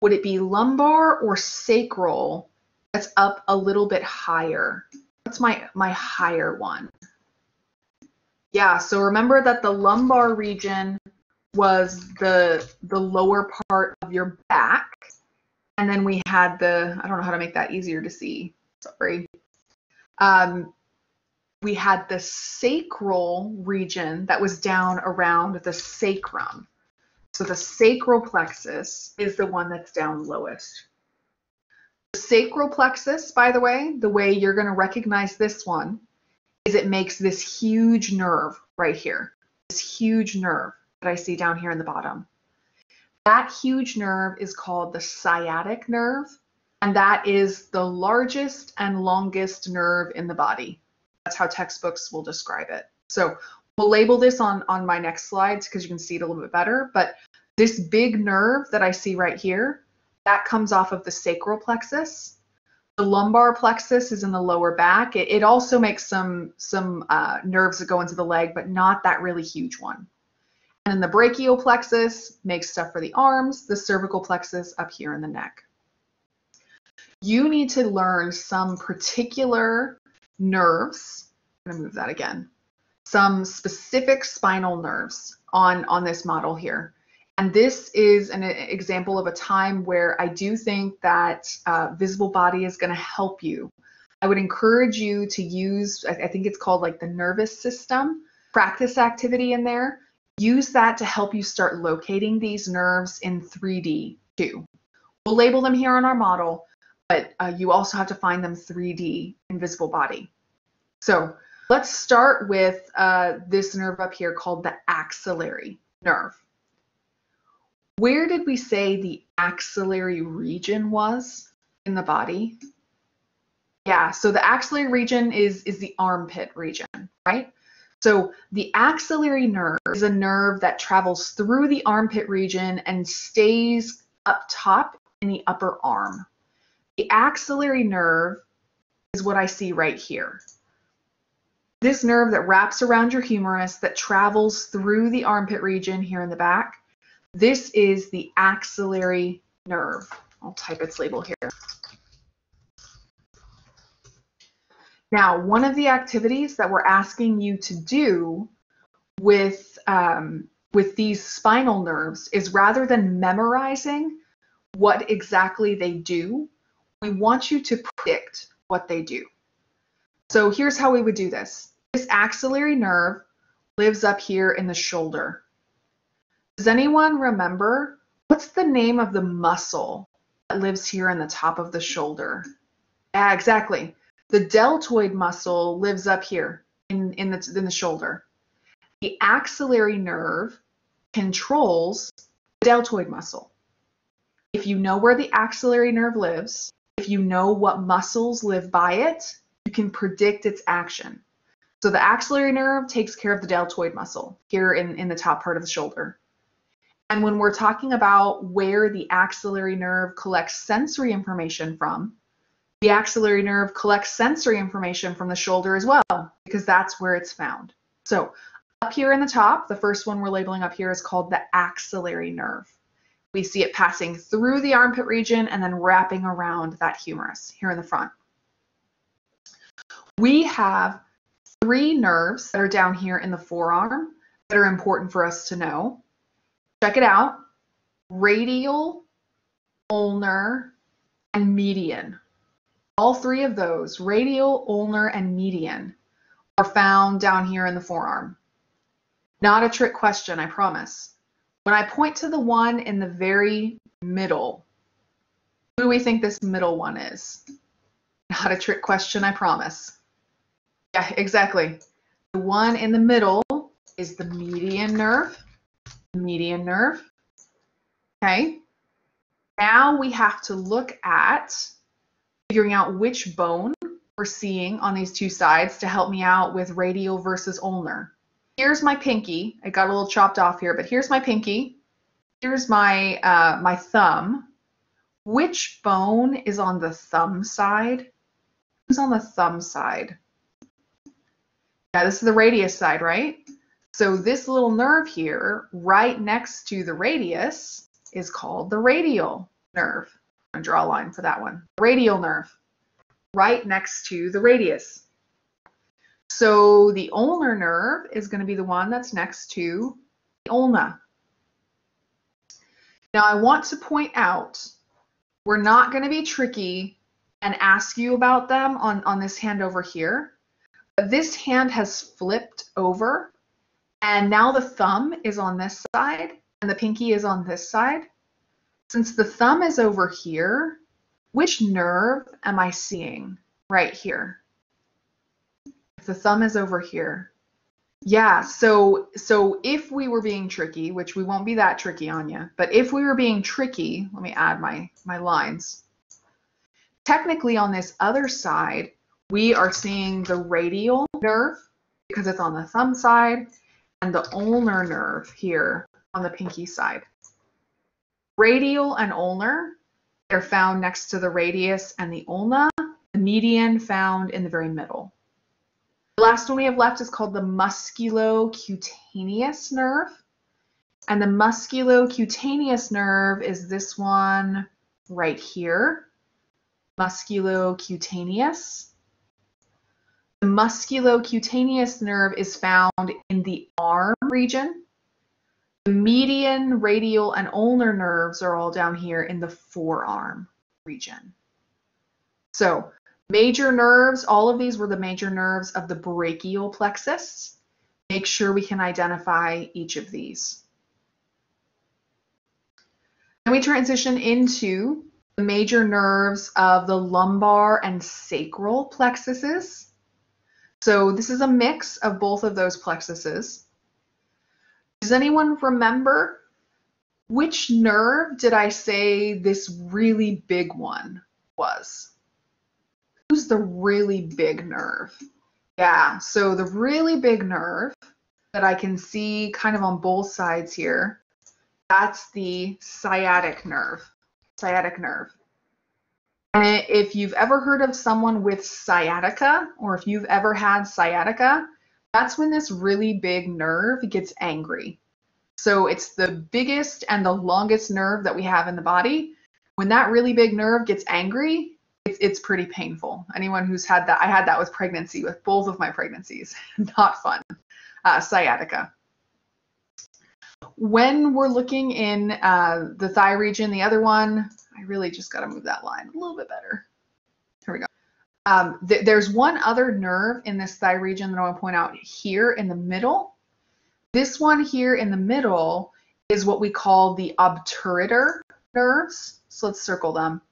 A: Would it be lumbar or sacral that's up a little bit higher? What's my, my higher one? Yeah, so remember that the lumbar region was the the lower part of your back. And then we had the, I don't know how to make that easier to see. Sorry. Um, we had the sacral region that was down around the sacrum. So the sacral plexus is the one that's down lowest. Sacral plexus, by the way, the way you're going to recognize this one is it makes this huge nerve right here, this huge nerve that I see down here in the bottom. That huge nerve is called the sciatic nerve, and that is the largest and longest nerve in the body. That's how textbooks will describe it. So we'll label this on, on my next slides because you can see it a little bit better, but this big nerve that I see right here, that comes off of the sacral plexus the lumbar plexus is in the lower back. It, it also makes some some uh, nerves that go into the leg, but not that really huge one. And then the brachial plexus makes stuff for the arms, the cervical plexus up here in the neck. You need to learn some particular nerves. I'm going to move that again. Some specific spinal nerves on, on this model here. And this is an example of a time where I do think that uh, Visible Body is going to help you. I would encourage you to use, I think it's called like the nervous system practice activity in there. Use that to help you start locating these nerves in 3D too. We'll label them here on our model, but uh, you also have to find them 3D in Visible Body. So let's start with uh, this nerve up here called the axillary nerve. Where did we say the axillary region was in the body? Yeah, so the axillary region is, is the armpit region, right? So the axillary nerve is a nerve that travels through the armpit region and stays up top in the upper arm. The axillary nerve is what I see right here. This nerve that wraps around your humerus that travels through the armpit region here in the back this is the axillary nerve. I'll type its label here. Now, one of the activities that we're asking you to do with, um, with these spinal nerves is rather than memorizing what exactly they do, we want you to predict what they do. So here's how we would do this. This axillary nerve lives up here in the shoulder. Does anyone remember what's the name of the muscle that lives here in the top of the shoulder? Yeah, exactly. The deltoid muscle lives up here in, in, the, in the shoulder. The axillary nerve controls the deltoid muscle. If you know where the axillary nerve lives, if you know what muscles live by it, you can predict its action. So the axillary nerve takes care of the deltoid muscle here in, in the top part of the shoulder. And when we're talking about where the axillary nerve collects sensory information from, the axillary nerve collects sensory information from the shoulder as well, because that's where it's found. So up here in the top, the first one we're labeling up here is called the axillary nerve. We see it passing through the armpit region and then wrapping around that humerus here in the front. We have three nerves that are down here in the forearm that are important for us to know. Check it out. Radial, ulnar, and median. All three of those, radial, ulnar, and median, are found down here in the forearm. Not a trick question, I promise. When I point to the one in the very middle, who do we think this middle one is? Not a trick question, I promise. Yeah, exactly. The one in the middle is the median nerve. Median nerve. Okay. Now we have to look at figuring out which bone we're seeing on these two sides to help me out with radial versus ulnar. Here's my pinky. I got a little chopped off here, but here's my pinky. Here's my uh, my thumb. Which bone is on the thumb side? Who's on the thumb side? Yeah, this is the radius side, right? So this little nerve here, right next to the radius, is called the radial nerve. I'm gonna draw a line for that one. Radial nerve, right next to the radius. So the ulnar nerve is gonna be the one that's next to the ulna. Now I want to point out, we're not gonna be tricky and ask you about them on, on this hand over here. This hand has flipped over and now the thumb is on this side and the pinky is on this side. Since the thumb is over here, which nerve am I seeing right here? If the thumb is over here. Yeah, so so if we were being tricky, which we won't be that tricky on you, but if we were being tricky, let me add my, my lines. Technically on this other side, we are seeing the radial nerve because it's on the thumb side and the ulnar nerve here on the pinky side. Radial and ulnar, they're found next to the radius and the ulna, the median found in the very middle. The last one we have left is called the musculocutaneous nerve. And the musculocutaneous nerve is this one right here, musculocutaneous. The musculocutaneous nerve is found arm region. The median, radial, and ulnar nerves are all down here in the forearm region. So major nerves, all of these were the major nerves of the brachial plexus. Make sure we can identify each of these. Then we transition into the major nerves of the lumbar and sacral plexuses. So this is a mix of both of those plexuses. Does anyone remember which nerve did I say this really big one was? Who's the really big nerve? Yeah, so the really big nerve that I can see kind of on both sides here, that's the sciatic nerve. Sciatic nerve. And if you've ever heard of someone with sciatica, or if you've ever had sciatica, that's when this really big nerve gets angry. So it's the biggest and the longest nerve that we have in the body. When that really big nerve gets angry, it's, it's pretty painful. Anyone who's had that, I had that with pregnancy, with both of my pregnancies. (laughs) Not fun. Uh, sciatica. When we're looking in uh, the thigh region, the other one, I really just got to move that line a little bit better. Um, th there's one other nerve in this thigh region that I want to point out here in the middle. This one here in the middle is what we call the obturator nerves. So let's circle them.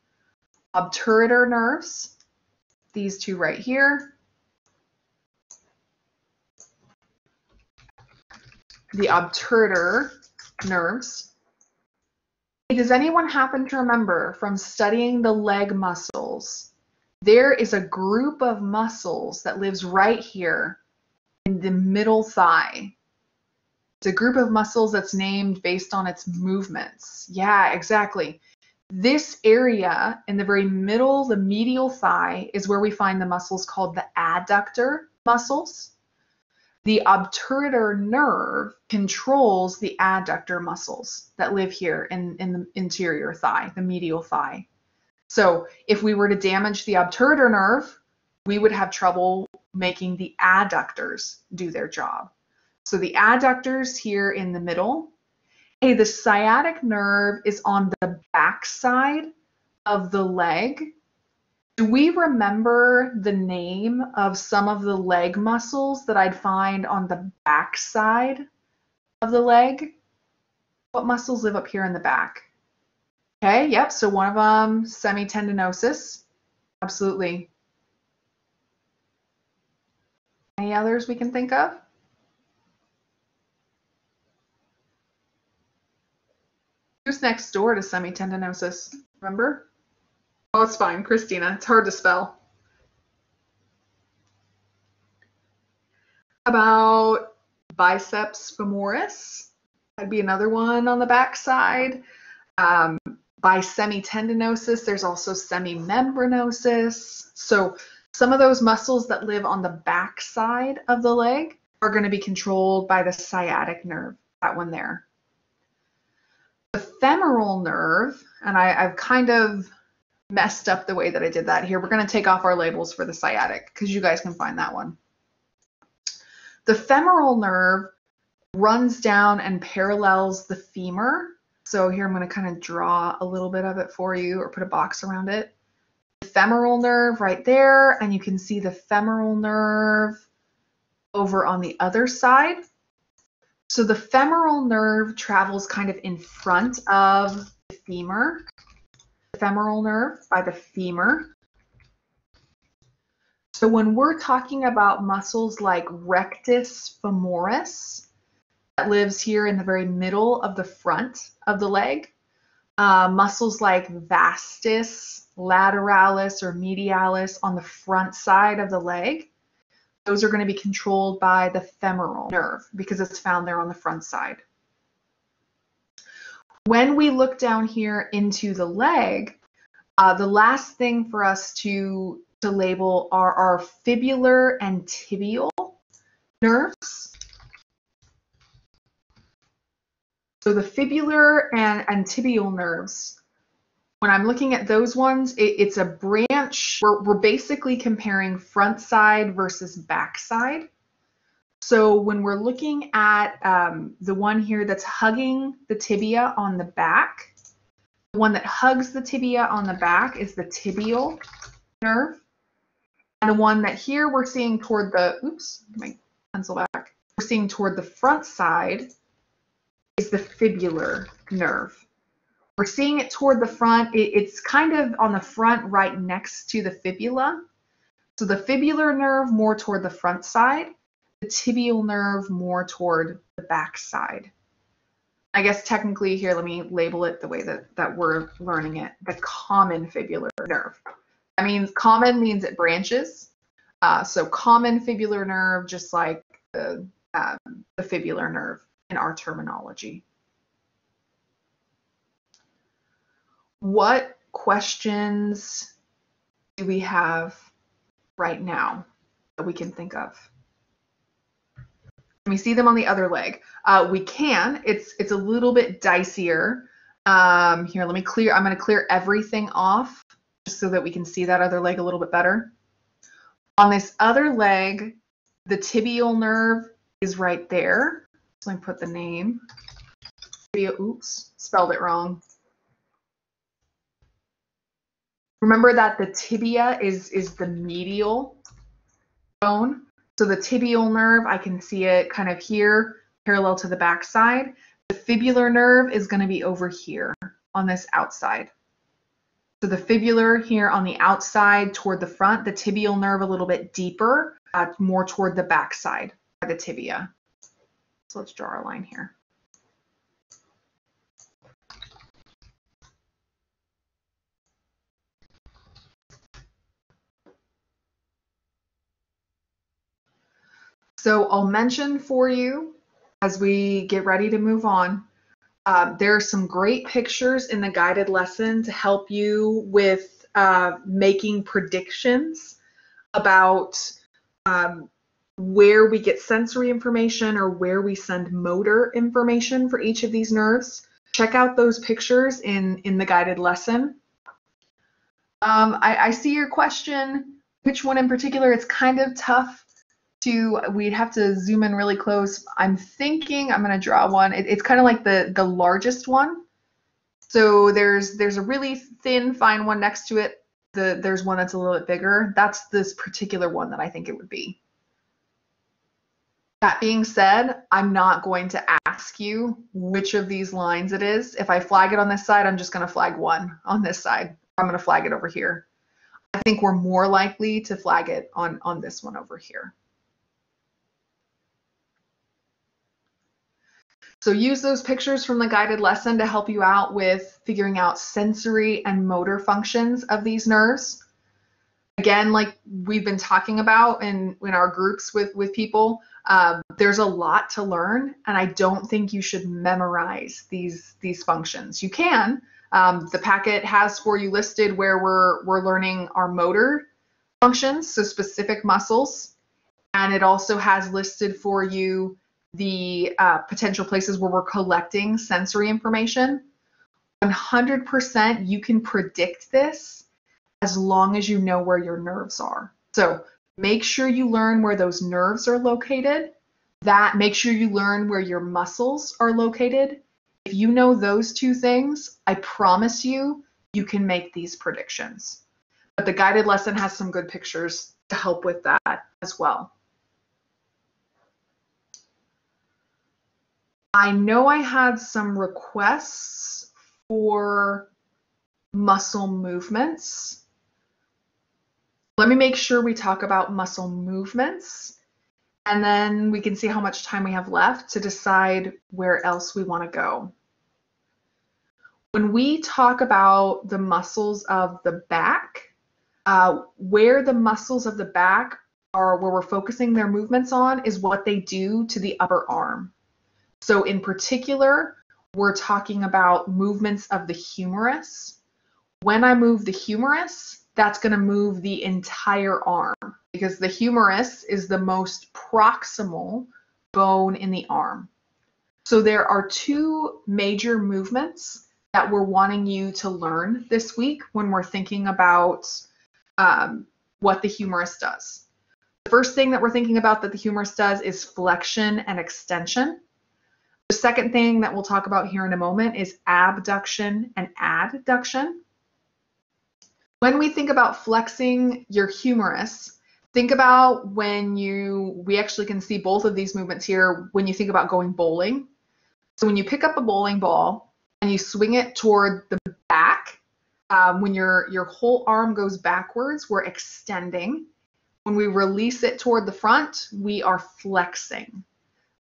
A: Obturator nerves, these two right here. The obturator nerves does anyone happen to remember from studying the leg muscles? There is a group of muscles that lives right here in the middle thigh. It's a group of muscles that's named based on its movements. Yeah, exactly. This area in the very middle, the medial thigh, is where we find the muscles called the adductor muscles. The obturator nerve controls the adductor muscles that live here in, in the interior thigh, the medial thigh. So if we were to damage the obturator nerve, we would have trouble making the adductors do their job. So the adductors here in the middle, hey, the sciatic nerve is on the back side of the leg. Do we remember the name of some of the leg muscles that I'd find on the back side of the leg? What muscles live up here in the back? Okay, yep, so one of them, semitendinosus. Absolutely. Any others we can think of? Who's next door to semitendinosus? Remember? Oh, it's fine, Christina. It's hard to spell. About biceps femoris. That'd be another one on the back side. Um, by semitendinosus, there's also semimembranosus. So some of those muscles that live on the back side of the leg are going to be controlled by the sciatic nerve, that one there. The femoral nerve, and I, have kind of messed up the way that I did that here. We're going to take off our labels for the sciatic because you guys can find that one. The femoral nerve runs down and parallels the femur so here I'm going to kind of draw a little bit of it for you or put a box around it. The femoral nerve right there, and you can see the femoral nerve over on the other side. So the femoral nerve travels kind of in front of the femur, the femoral nerve by the femur. So when we're talking about muscles like rectus femoris, that lives here in the very middle of the front of the leg. Uh, muscles like vastus, lateralis, or medialis on the front side of the leg. Those are going to be controlled by the femoral nerve because it's found there on the front side. When we look down here into the leg, uh, the last thing for us to, to label are our fibular and tibial nerves. So the fibular and, and tibial nerves, when I'm looking at those ones, it, it's a branch. We're, we're basically comparing front side versus back side. So when we're looking at um, the one here that's hugging the tibia on the back, the one that hugs the tibia on the back is the tibial nerve. And the one that here we're seeing toward the, oops, my pencil back, we're seeing toward the front side is the fibular nerve. We're seeing it toward the front. It's kind of on the front right next to the fibula. So the fibular nerve more toward the front side, the tibial nerve more toward the back side. I guess technically here, let me label it the way that, that we're learning it, the common fibular nerve. That means common means it branches. Uh, so common fibular nerve, just like the, um, the fibular nerve in our terminology. What questions do we have right now that we can think of? Can we see them on the other leg? Uh, we can. It's it's a little bit dicier. Um, here, let me clear. I'm going to clear everything off just so that we can see that other leg a little bit better. On this other leg, the tibial nerve is right there. So I put the name. Oops, spelled it wrong. Remember that the tibia is, is the medial bone. So the tibial nerve, I can see it kind of here, parallel to the back side. The fibular nerve is going to be over here on this outside. So the fibular here on the outside toward the front, the tibial nerve a little bit deeper, uh, more toward the back side by the tibia. So let's draw our line here. So I'll mention for you as we get ready to move on, uh, there are some great pictures in the guided lesson to help you with uh, making predictions about um, where we get sensory information or where we send motor information for each of these nerves. Check out those pictures in, in the guided lesson. Um, I, I see your question. which one in particular. It's kind of tough to, we'd have to zoom in really close. I'm thinking I'm going to draw one. It, it's kind of like the, the largest one. So there's there's a really thin, fine one next to it. The, there's one that's a little bit bigger. That's this particular one that I think it would be. That being said, I'm not going to ask you which of these lines it is. If I flag it on this side, I'm just going to flag one on this side. I'm going to flag it over here. I think we're more likely to flag it on, on this one over here. So use those pictures from the guided lesson to help you out with figuring out sensory and motor functions of these nerves. Again, like we've been talking about in, in our groups with, with people, um, there's a lot to learn, and I don't think you should memorize these these functions. You can. Um, the packet has for you listed where we're we're learning our motor functions, so specific muscles, and it also has listed for you the uh, potential places where we're collecting sensory information. 100% you can predict this as long as you know where your nerves are. So Make sure you learn where those nerves are located. That make sure you learn where your muscles are located. If you know those two things, I promise you, you can make these predictions. But the guided lesson has some good pictures to help with that as well. I know I had some requests for muscle movements. Let me make sure we talk about muscle movements and then we can see how much time we have left to decide where else we want to go. When we talk about the muscles of the back, uh, where the muscles of the back are where we're focusing their movements on is what they do to the upper arm. So in particular, we're talking about movements of the humerus. When I move the humerus, that's going to move the entire arm because the humerus is the most proximal bone in the arm. So there are two major movements that we're wanting you to learn this week when we're thinking about um, what the humerus does. The first thing that we're thinking about that the humerus does is flexion and extension. The second thing that we'll talk about here in a moment is abduction and adduction. When we think about flexing your humerus, think about when you, we actually can see both of these movements here when you think about going bowling. So when you pick up a bowling ball and you swing it toward the back, um, when your, your whole arm goes backwards, we're extending. When we release it toward the front, we are flexing.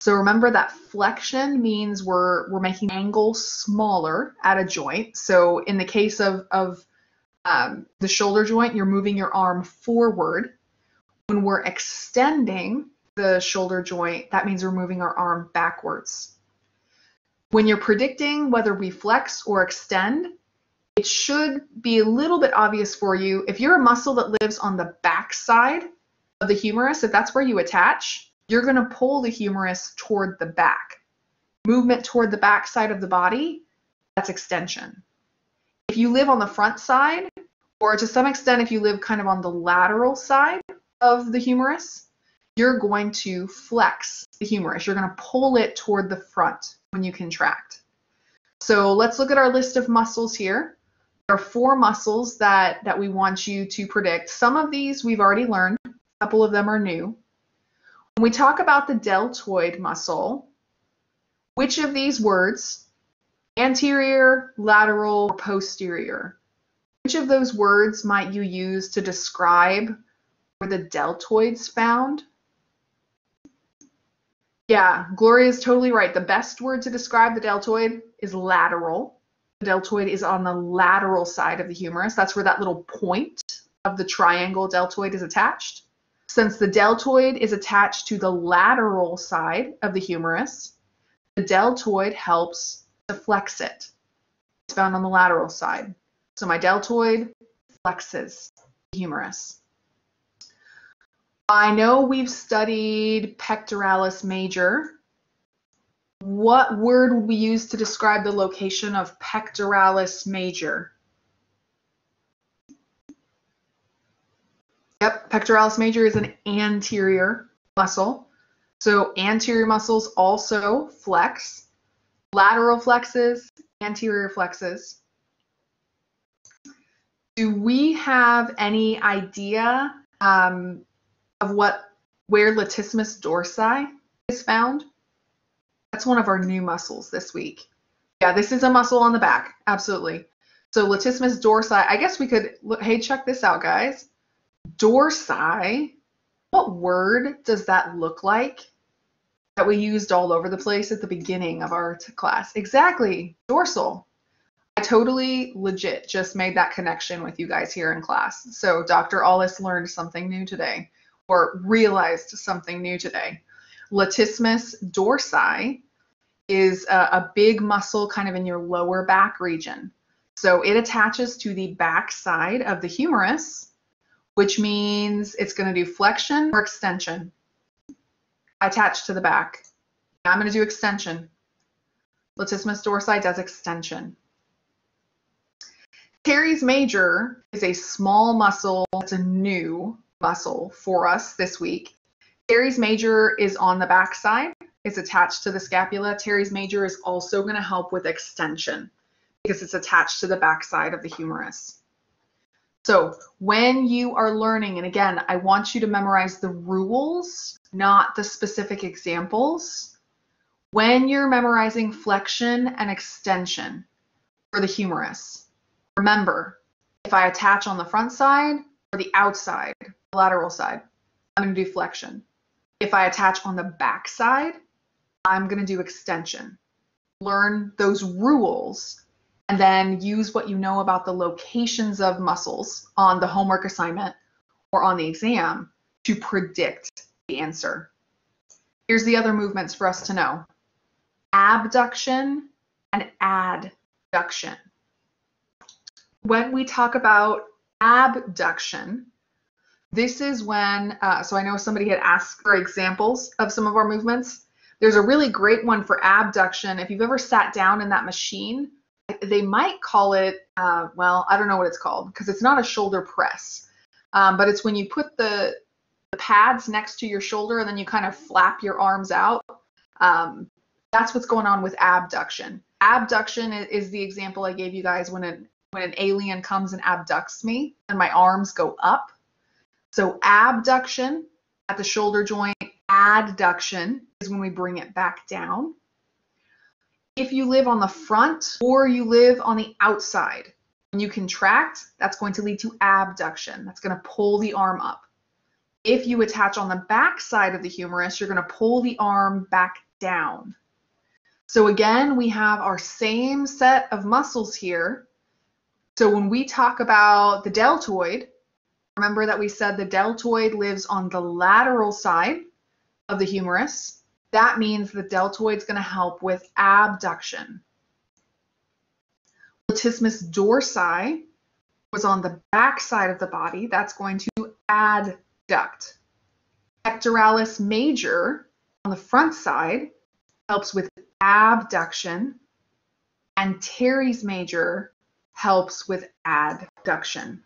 A: So remember that flexion means we're, we're making angle smaller at a joint. So in the case of, of um, the shoulder joint, you're moving your arm forward. When we're extending the shoulder joint, that means we're moving our arm backwards. When you're predicting whether we flex or extend, it should be a little bit obvious for you. If you're a muscle that lives on the back side of the humerus, if that's where you attach, you're going to pull the humerus toward the back. Movement toward the back side of the body, that's extension. If you live on the front side, or to some extent, if you live kind of on the lateral side of the humerus, you're going to flex the humerus. You're going to pull it toward the front when you contract. So let's look at our list of muscles here. There are four muscles that, that we want you to predict. Some of these we've already learned. A couple of them are new. When we talk about the deltoid muscle, which of these words Anterior, lateral, or posterior. Which of those words might you use to describe where the deltoid's found? Yeah, Gloria is totally right. The best word to describe the deltoid is lateral. The deltoid is on the lateral side of the humerus. That's where that little point of the triangle deltoid is attached. Since the deltoid is attached to the lateral side of the humerus, the deltoid helps to flex it. It's found on the lateral side. So my deltoid flexes the humerus. I know we've studied pectoralis major. What word would we use to describe the location of pectoralis major? Yep, Pectoralis major is an anterior muscle. So anterior muscles also flex. Lateral flexes, anterior flexes. Do we have any idea um, of what where latissimus dorsi is found? That's one of our new muscles this week. Yeah, this is a muscle on the back, absolutely. So latissimus dorsi, I guess we could, look, hey, check this out, guys. Dorsi, what word does that look like that we used all over the place at the beginning of our class? Exactly, dorsal. I totally legit just made that connection with you guys here in class. So Dr. Ahles learned something new today or realized something new today. Latissimus dorsi is a, a, big muscle kind of in your lower back region. So it attaches to the back side of the humerus, which means it's going to do flexion or extension. Attached to the back. I'm going to do extension. Latissimus dorsi does extension. Teres major is a small muscle. It's a new muscle for us this week. Teres major is on the back side. It's attached to the scapula. Teres major is also going to help with extension because it's attached to the back side of the humerus. So when you are learning, and again, I want you to memorize the rules, not the specific examples. When you're memorizing flexion and extension for the humerus, remember, if I attach on the front side or the outside, the lateral side, I'm going to do flexion. If I attach on the back side, I'm going to do extension. Learn those rules and then use what you know about the locations of muscles on the homework assignment or on the exam to predict the answer. Here's the other movements for us to know. Abduction and adduction. When we talk about abduction, this is when, uh, so I know somebody had asked for examples of some of our movements. There's a really great one for abduction. If you've ever sat down in that machine, they might call it, uh, well, I don't know what it's called because it's not a shoulder press, um, but it's when you put the, the, pads next to your shoulder and then you kind of flap your arms out. Um, that's what's going on with abduction. Abduction is the example I gave you guys when an when an alien comes and abducts me and my arms go up. So abduction at the shoulder joint, adduction is when we bring it back down. If you live on the front or you live on the outside, when you contract, that's going to lead to abduction. That's going to pull the arm up. If you attach on the back side of the humerus, you're going to pull the arm back down. So again, we have our same set of muscles here. So when we talk about the deltoid, remember that we said the deltoid lives on the lateral side of the humerus. That means the deltoid is going to help with abduction. Latissimus dorsi was on the back side of the body. That's going to adduct. Pectoralis major on the front side helps with abduction. And teres major helps with adduction.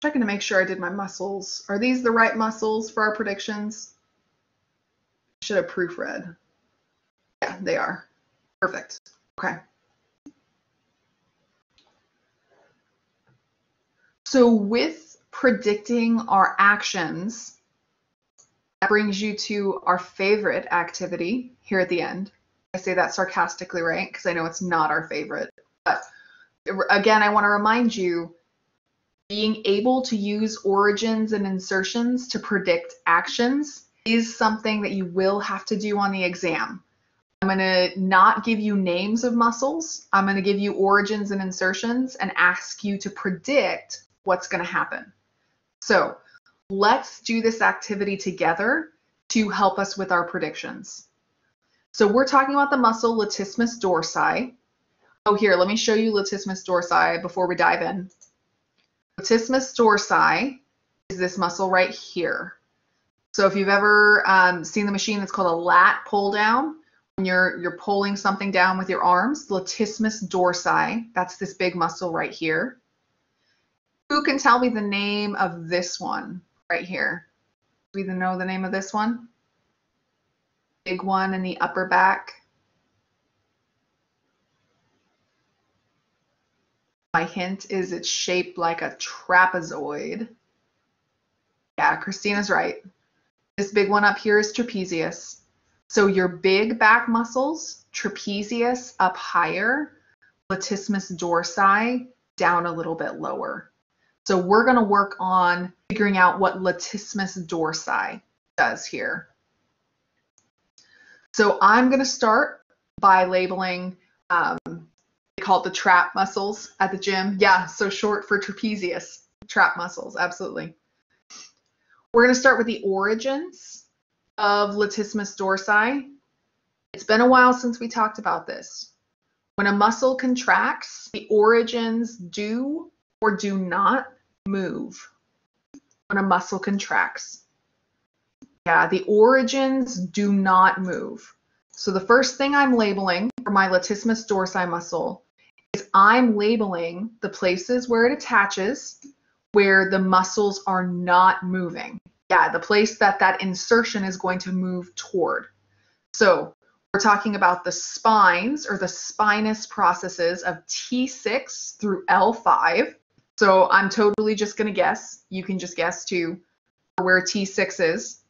A: checking to make sure I did my muscles. Are these the right muscles for our predictions? Should have proofread. Yeah, they are. Perfect. Okay. So with predicting our actions, that brings you to our favorite activity here at the end. I say that sarcastically, right? Because I know it's not our favorite. But again, I want to remind you being able to use origins and insertions to predict actions is something that you will have to do on the exam. I'm going to not give you names of muscles. I'm going to give you origins and insertions and ask you to predict what's going to happen. So let's do this activity together to help us with our predictions. So we're talking about the muscle latissimus dorsi. Oh, here, let me show you latissimus dorsi before we dive in. Latissimus dorsi is this muscle right here. So if you've ever um, seen the machine that's called a lat pull down, when you're, you're pulling something down with your arms, latissimus dorsi, that's this big muscle right here. Who can tell me the name of this one right here? Do we know the name of this one? Big one in the upper back. My hint is it's shaped like a trapezoid. Yeah, Christina's right. This big one up here is trapezius. So your big back muscles, trapezius up higher, latissimus dorsi down a little bit lower. So we're going to work on figuring out what latissimus dorsi does here. So I'm going to start by labeling, um, they call it the trap muscles at the gym. Yeah, so short for trapezius, trap muscles, absolutely. We're going to start with the origins of latissimus dorsi. It's been a while since we talked about this. When a muscle contracts, the origins do or do not move when a muscle contracts. Yeah, the origins do not move. So the first thing I'm labeling for my latissimus dorsi muscle is I'm labeling the places where it attaches where the muscles are not moving. Yeah, the place that that insertion is going to move toward. So we're talking about the spines or the spinous processes of T6 through L5. So I'm totally just going to guess. You can just guess too where T6 is.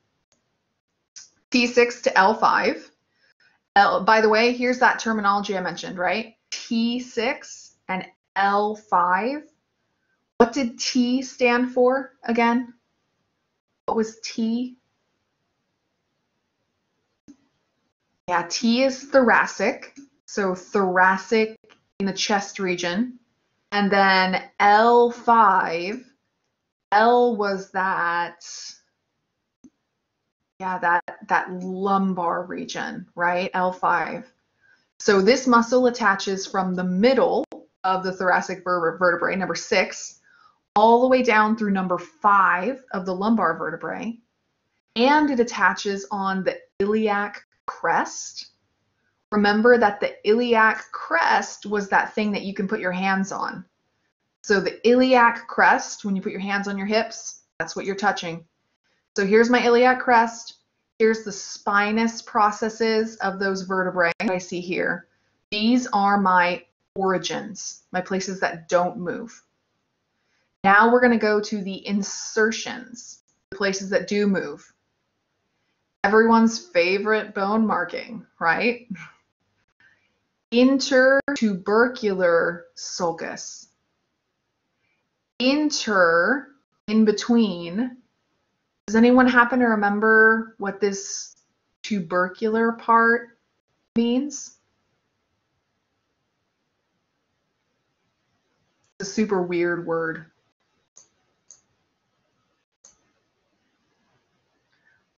A: T6 to L5. L, by the way, here's that terminology I mentioned, right? T6 and L5 what did T stand for again? What was T? Yeah, T is thoracic. So thoracic in the chest region. And then L5, L was that, yeah, that, that lumbar region, right? L5. So this muscle attaches from the middle of the thoracic vertebrae, number six, all the way down through number five of the lumbar vertebrae, and it attaches on the iliac crest. Remember that the iliac crest was that thing that you can put your hands on. So the iliac crest, when you put your hands on your hips, that's what you're touching. So here's my iliac crest. Here's the spinous processes of those vertebrae I see here. These are my origins, my places that don't move. Now we're going to go to the insertions, the places that do move. Everyone's favorite bone marking, right? Intertubercular sulcus. Inter, in between. Does anyone happen to remember what this tubercular part means? It's a super weird word.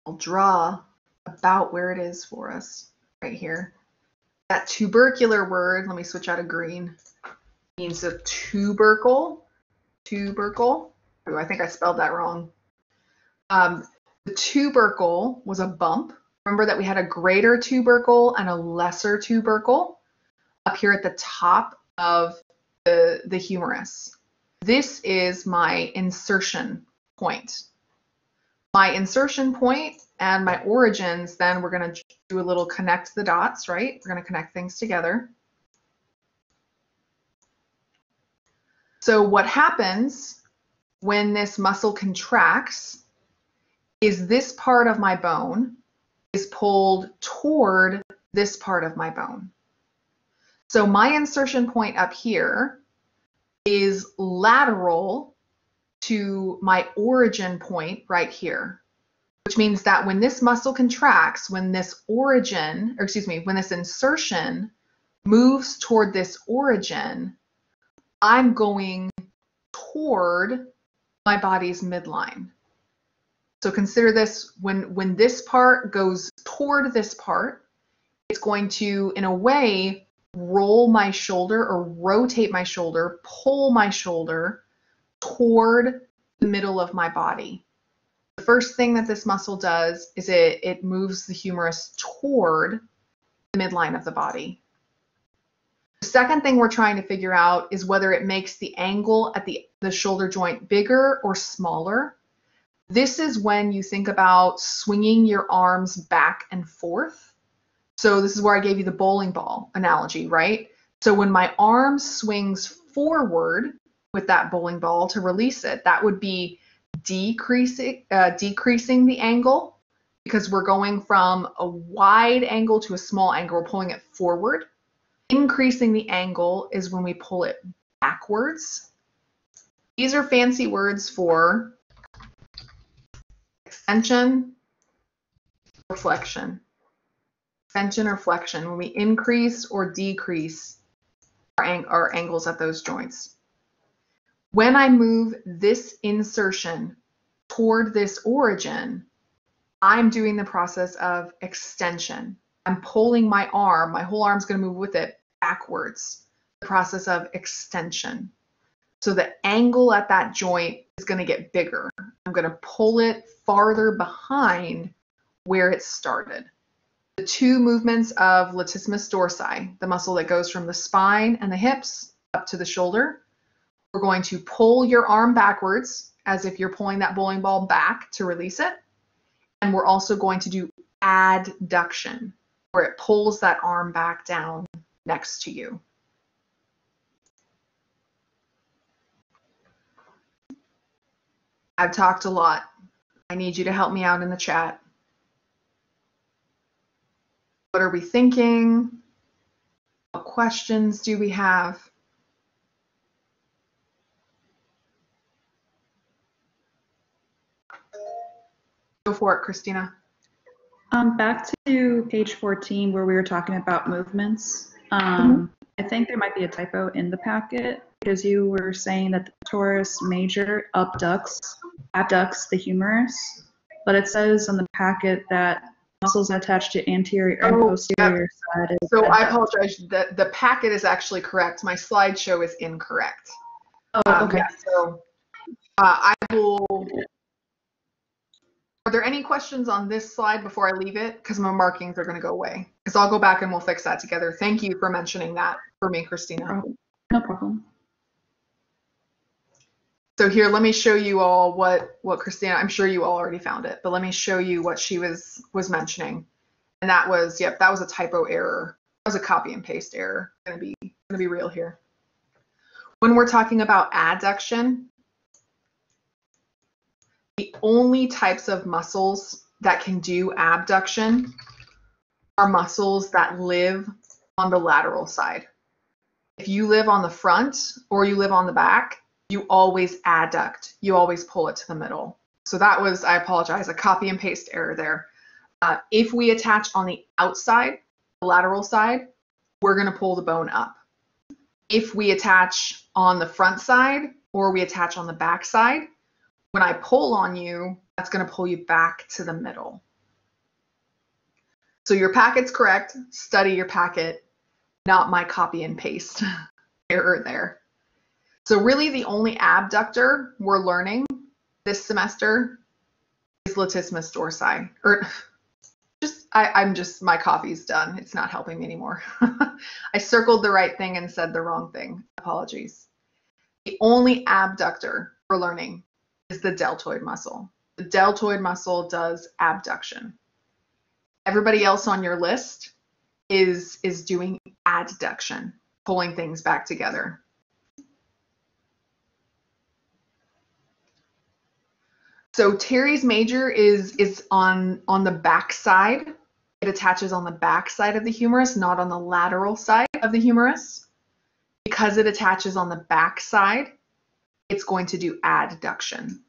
A: I'll draw about where it is for us right here. That tubercular word, let me switch out of green, means a tubercle. Tubercle. Oh, I think I spelled that wrong. Um, the tubercle was a bump. Remember that we had a greater tubercle and a lesser tubercle up here at the top of the, the humerus. This is my insertion point my insertion point and my origins, then we're going to do a little connect the dots, right? We're going to connect things together. So what happens when this muscle contracts is this part of my bone is pulled toward this part of my bone. So my insertion point up here is lateral to my origin point right here, which means that when this muscle contracts, when this origin, or excuse me, when this insertion moves toward this origin, I'm going toward my body's midline. So consider this when when this part goes toward this part, it's going to in a way roll my shoulder or rotate my shoulder, pull my shoulder toward the middle of my body. The first thing that this muscle does is it, it moves the humerus toward the midline of the body. The second thing we're trying to figure out is whether it makes the angle at the, the shoulder joint bigger or smaller. This is when you think about swinging your arms back and forth. So this is where I gave you the bowling ball analogy, right? So when my arm swings forward with that bowling ball to release it, that would be decreasing, uh, decreasing the angle because we're going from a wide angle to a small angle. We're pulling it forward. Increasing the angle is when we pull it backwards. These are fancy words for extension or flexion. Extension or flexion, when we increase or decrease our, ang our angles at those joints. When I move this insertion toward this origin, I'm doing the process of extension. I'm pulling my arm, my whole arm's going to move with it backwards, the process of extension. So the angle at that joint is going to get bigger. I'm going to pull it farther behind where it started. The two movements of latissimus dorsi, the muscle that goes from the spine and the hips up to the shoulder, we're going to pull your arm backwards as if you're pulling that bowling ball back to release it. And we're also going to do adduction, where it pulls that arm back down next to you. I've talked a lot. I need you to help me out in the chat. What are we thinking? What questions do we have? Go for it, Christina.
C: Um, back to page 14 where we were talking about movements. Um,
A: Mm-hmm.
C: I think there might be a typo in the packet because you were saying that the major abducts, abducts the humerus, but it says on the packet that muscles attached to anterior and
A: Oh,
C: posterior side.
A: So I apologize. The, the packet is actually correct. My slideshow is incorrect.
C: Oh,
A: Um,
C: okay.
A: yeah, so uh, I will. Are there any questions on this slide before I leave it? Because my markings are going to go away. Because I'll go back and we'll fix that together. Thank you for mentioning that for me, Christina.
C: Problem. No problem.
A: So here, let me show you all what what Christina. I'm sure you all already found it, but let me show you what she was was mentioning, and that was yep, that was a typo error. That was a copy and paste error. Gonna be gonna be real here. When we're talking about adduction, the only types of muscles that can do abduction are muscles that live on the lateral side. If you live on the front or you live on the back, you always adduct. You always pull it to the middle. So that was, I apologize, a copy and paste error there. Uh, if we attach on the outside, the lateral side, we're going to pull the bone up. If we attach on the front side or we attach on the back side, when I pull on you, that's going to pull you back to the middle. So your packet's correct. Study your packet, not my copy and paste (laughs) error there. So really the only abductor we're learning this semester is latissimus dorsi. Or just I, I'm just my coffee's done. It's not helping me anymore. (laughs) I circled the right thing and said the wrong thing. Apologies. The only abductor we're learning is the deltoid muscle. The deltoid muscle does abduction. Everybody else on your list is is doing adduction, pulling things back together. So Teres major is is on on the back side. It attaches on the back side of the humerus, not on the lateral side of the humerus. Because it attaches on the back side, it's going to do adduction.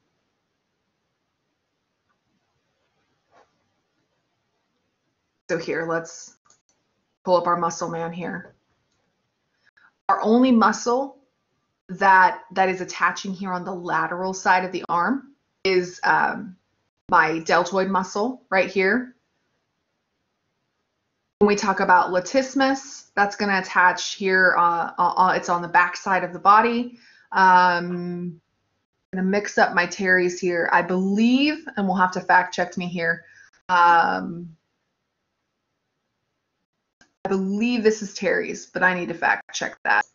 A: So here, let's pull up our muscle man here. Our only muscle that that is attaching here on the lateral side of the arm is um, my deltoid muscle right here. When we talk about latissimus, that's going to attach here. Uh, uh, it's on the back side of the body. Um, I'm going to mix up my teres here. I believe, and we'll have to fact check me here. Um, I believe this is teres, but I need to fact check that.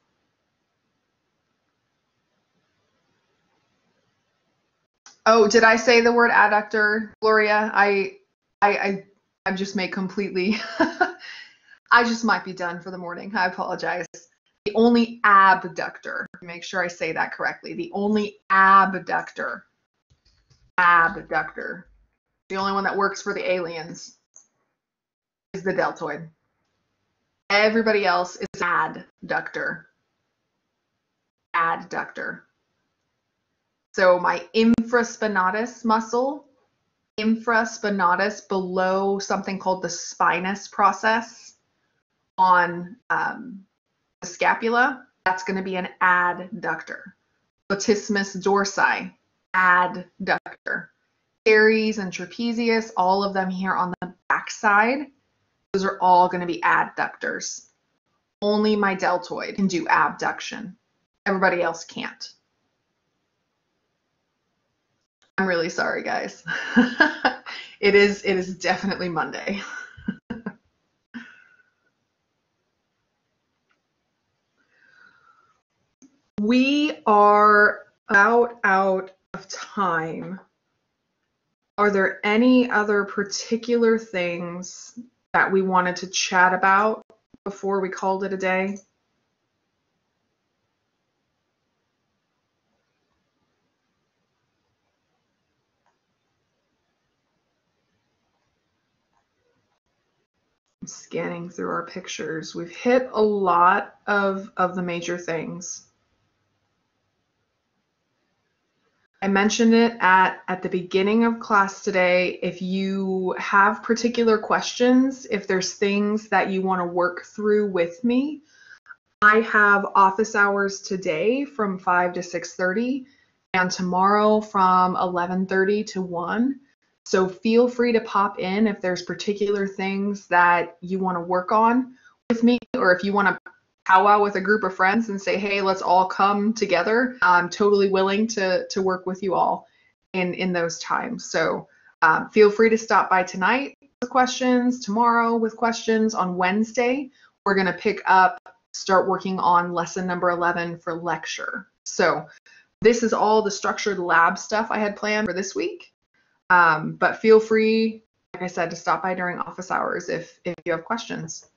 A: Oh, did I say the word adductor, Gloria? I, I, I, I've just made completely. (laughs) I just might be done for the morning. I apologize. The only abductor. Make sure I say that correctly. The only abductor. Abductor. The only one that works for the aliens is the deltoid. Everybody else is adductor. Adductor. So my infraspinatus muscle, infraspinatus below something called the spinous process on um, the scapula, that's going to be an adductor. Latissimus dorsi, adductor. Teres and trapezius, all of them here on the back side, those are all going to be adductors. Only my deltoid can do abduction. Everybody else can't. I'm really sorry, guys. (laughs) it is it is definitely Monday. (laughs) we are about out of time. Are there any other particular things that we wanted to chat about before we called it a day? Scanning through our pictures. We've hit a lot of, of the major things. I mentioned it at, at the beginning of class today. If you have particular questions, if there's things that you want to work through with me, I have office hours today from 5 to 6.30 and tomorrow from 11.30 to 1. So feel free to pop in if there's particular things that you want to work on with me, or if you want to powwow with a group of friends and say, hey, let's all come together. I'm totally willing to, to work with you all in, in those times. So um, feel free to stop by tonight with questions, tomorrow with questions. On Wednesday, we're going to pick up, start working on lesson number 11 for lecture. So this is all the structured lab stuff I had planned for this week. Um, but feel free, like I said, to stop by during office hours if, if you have questions.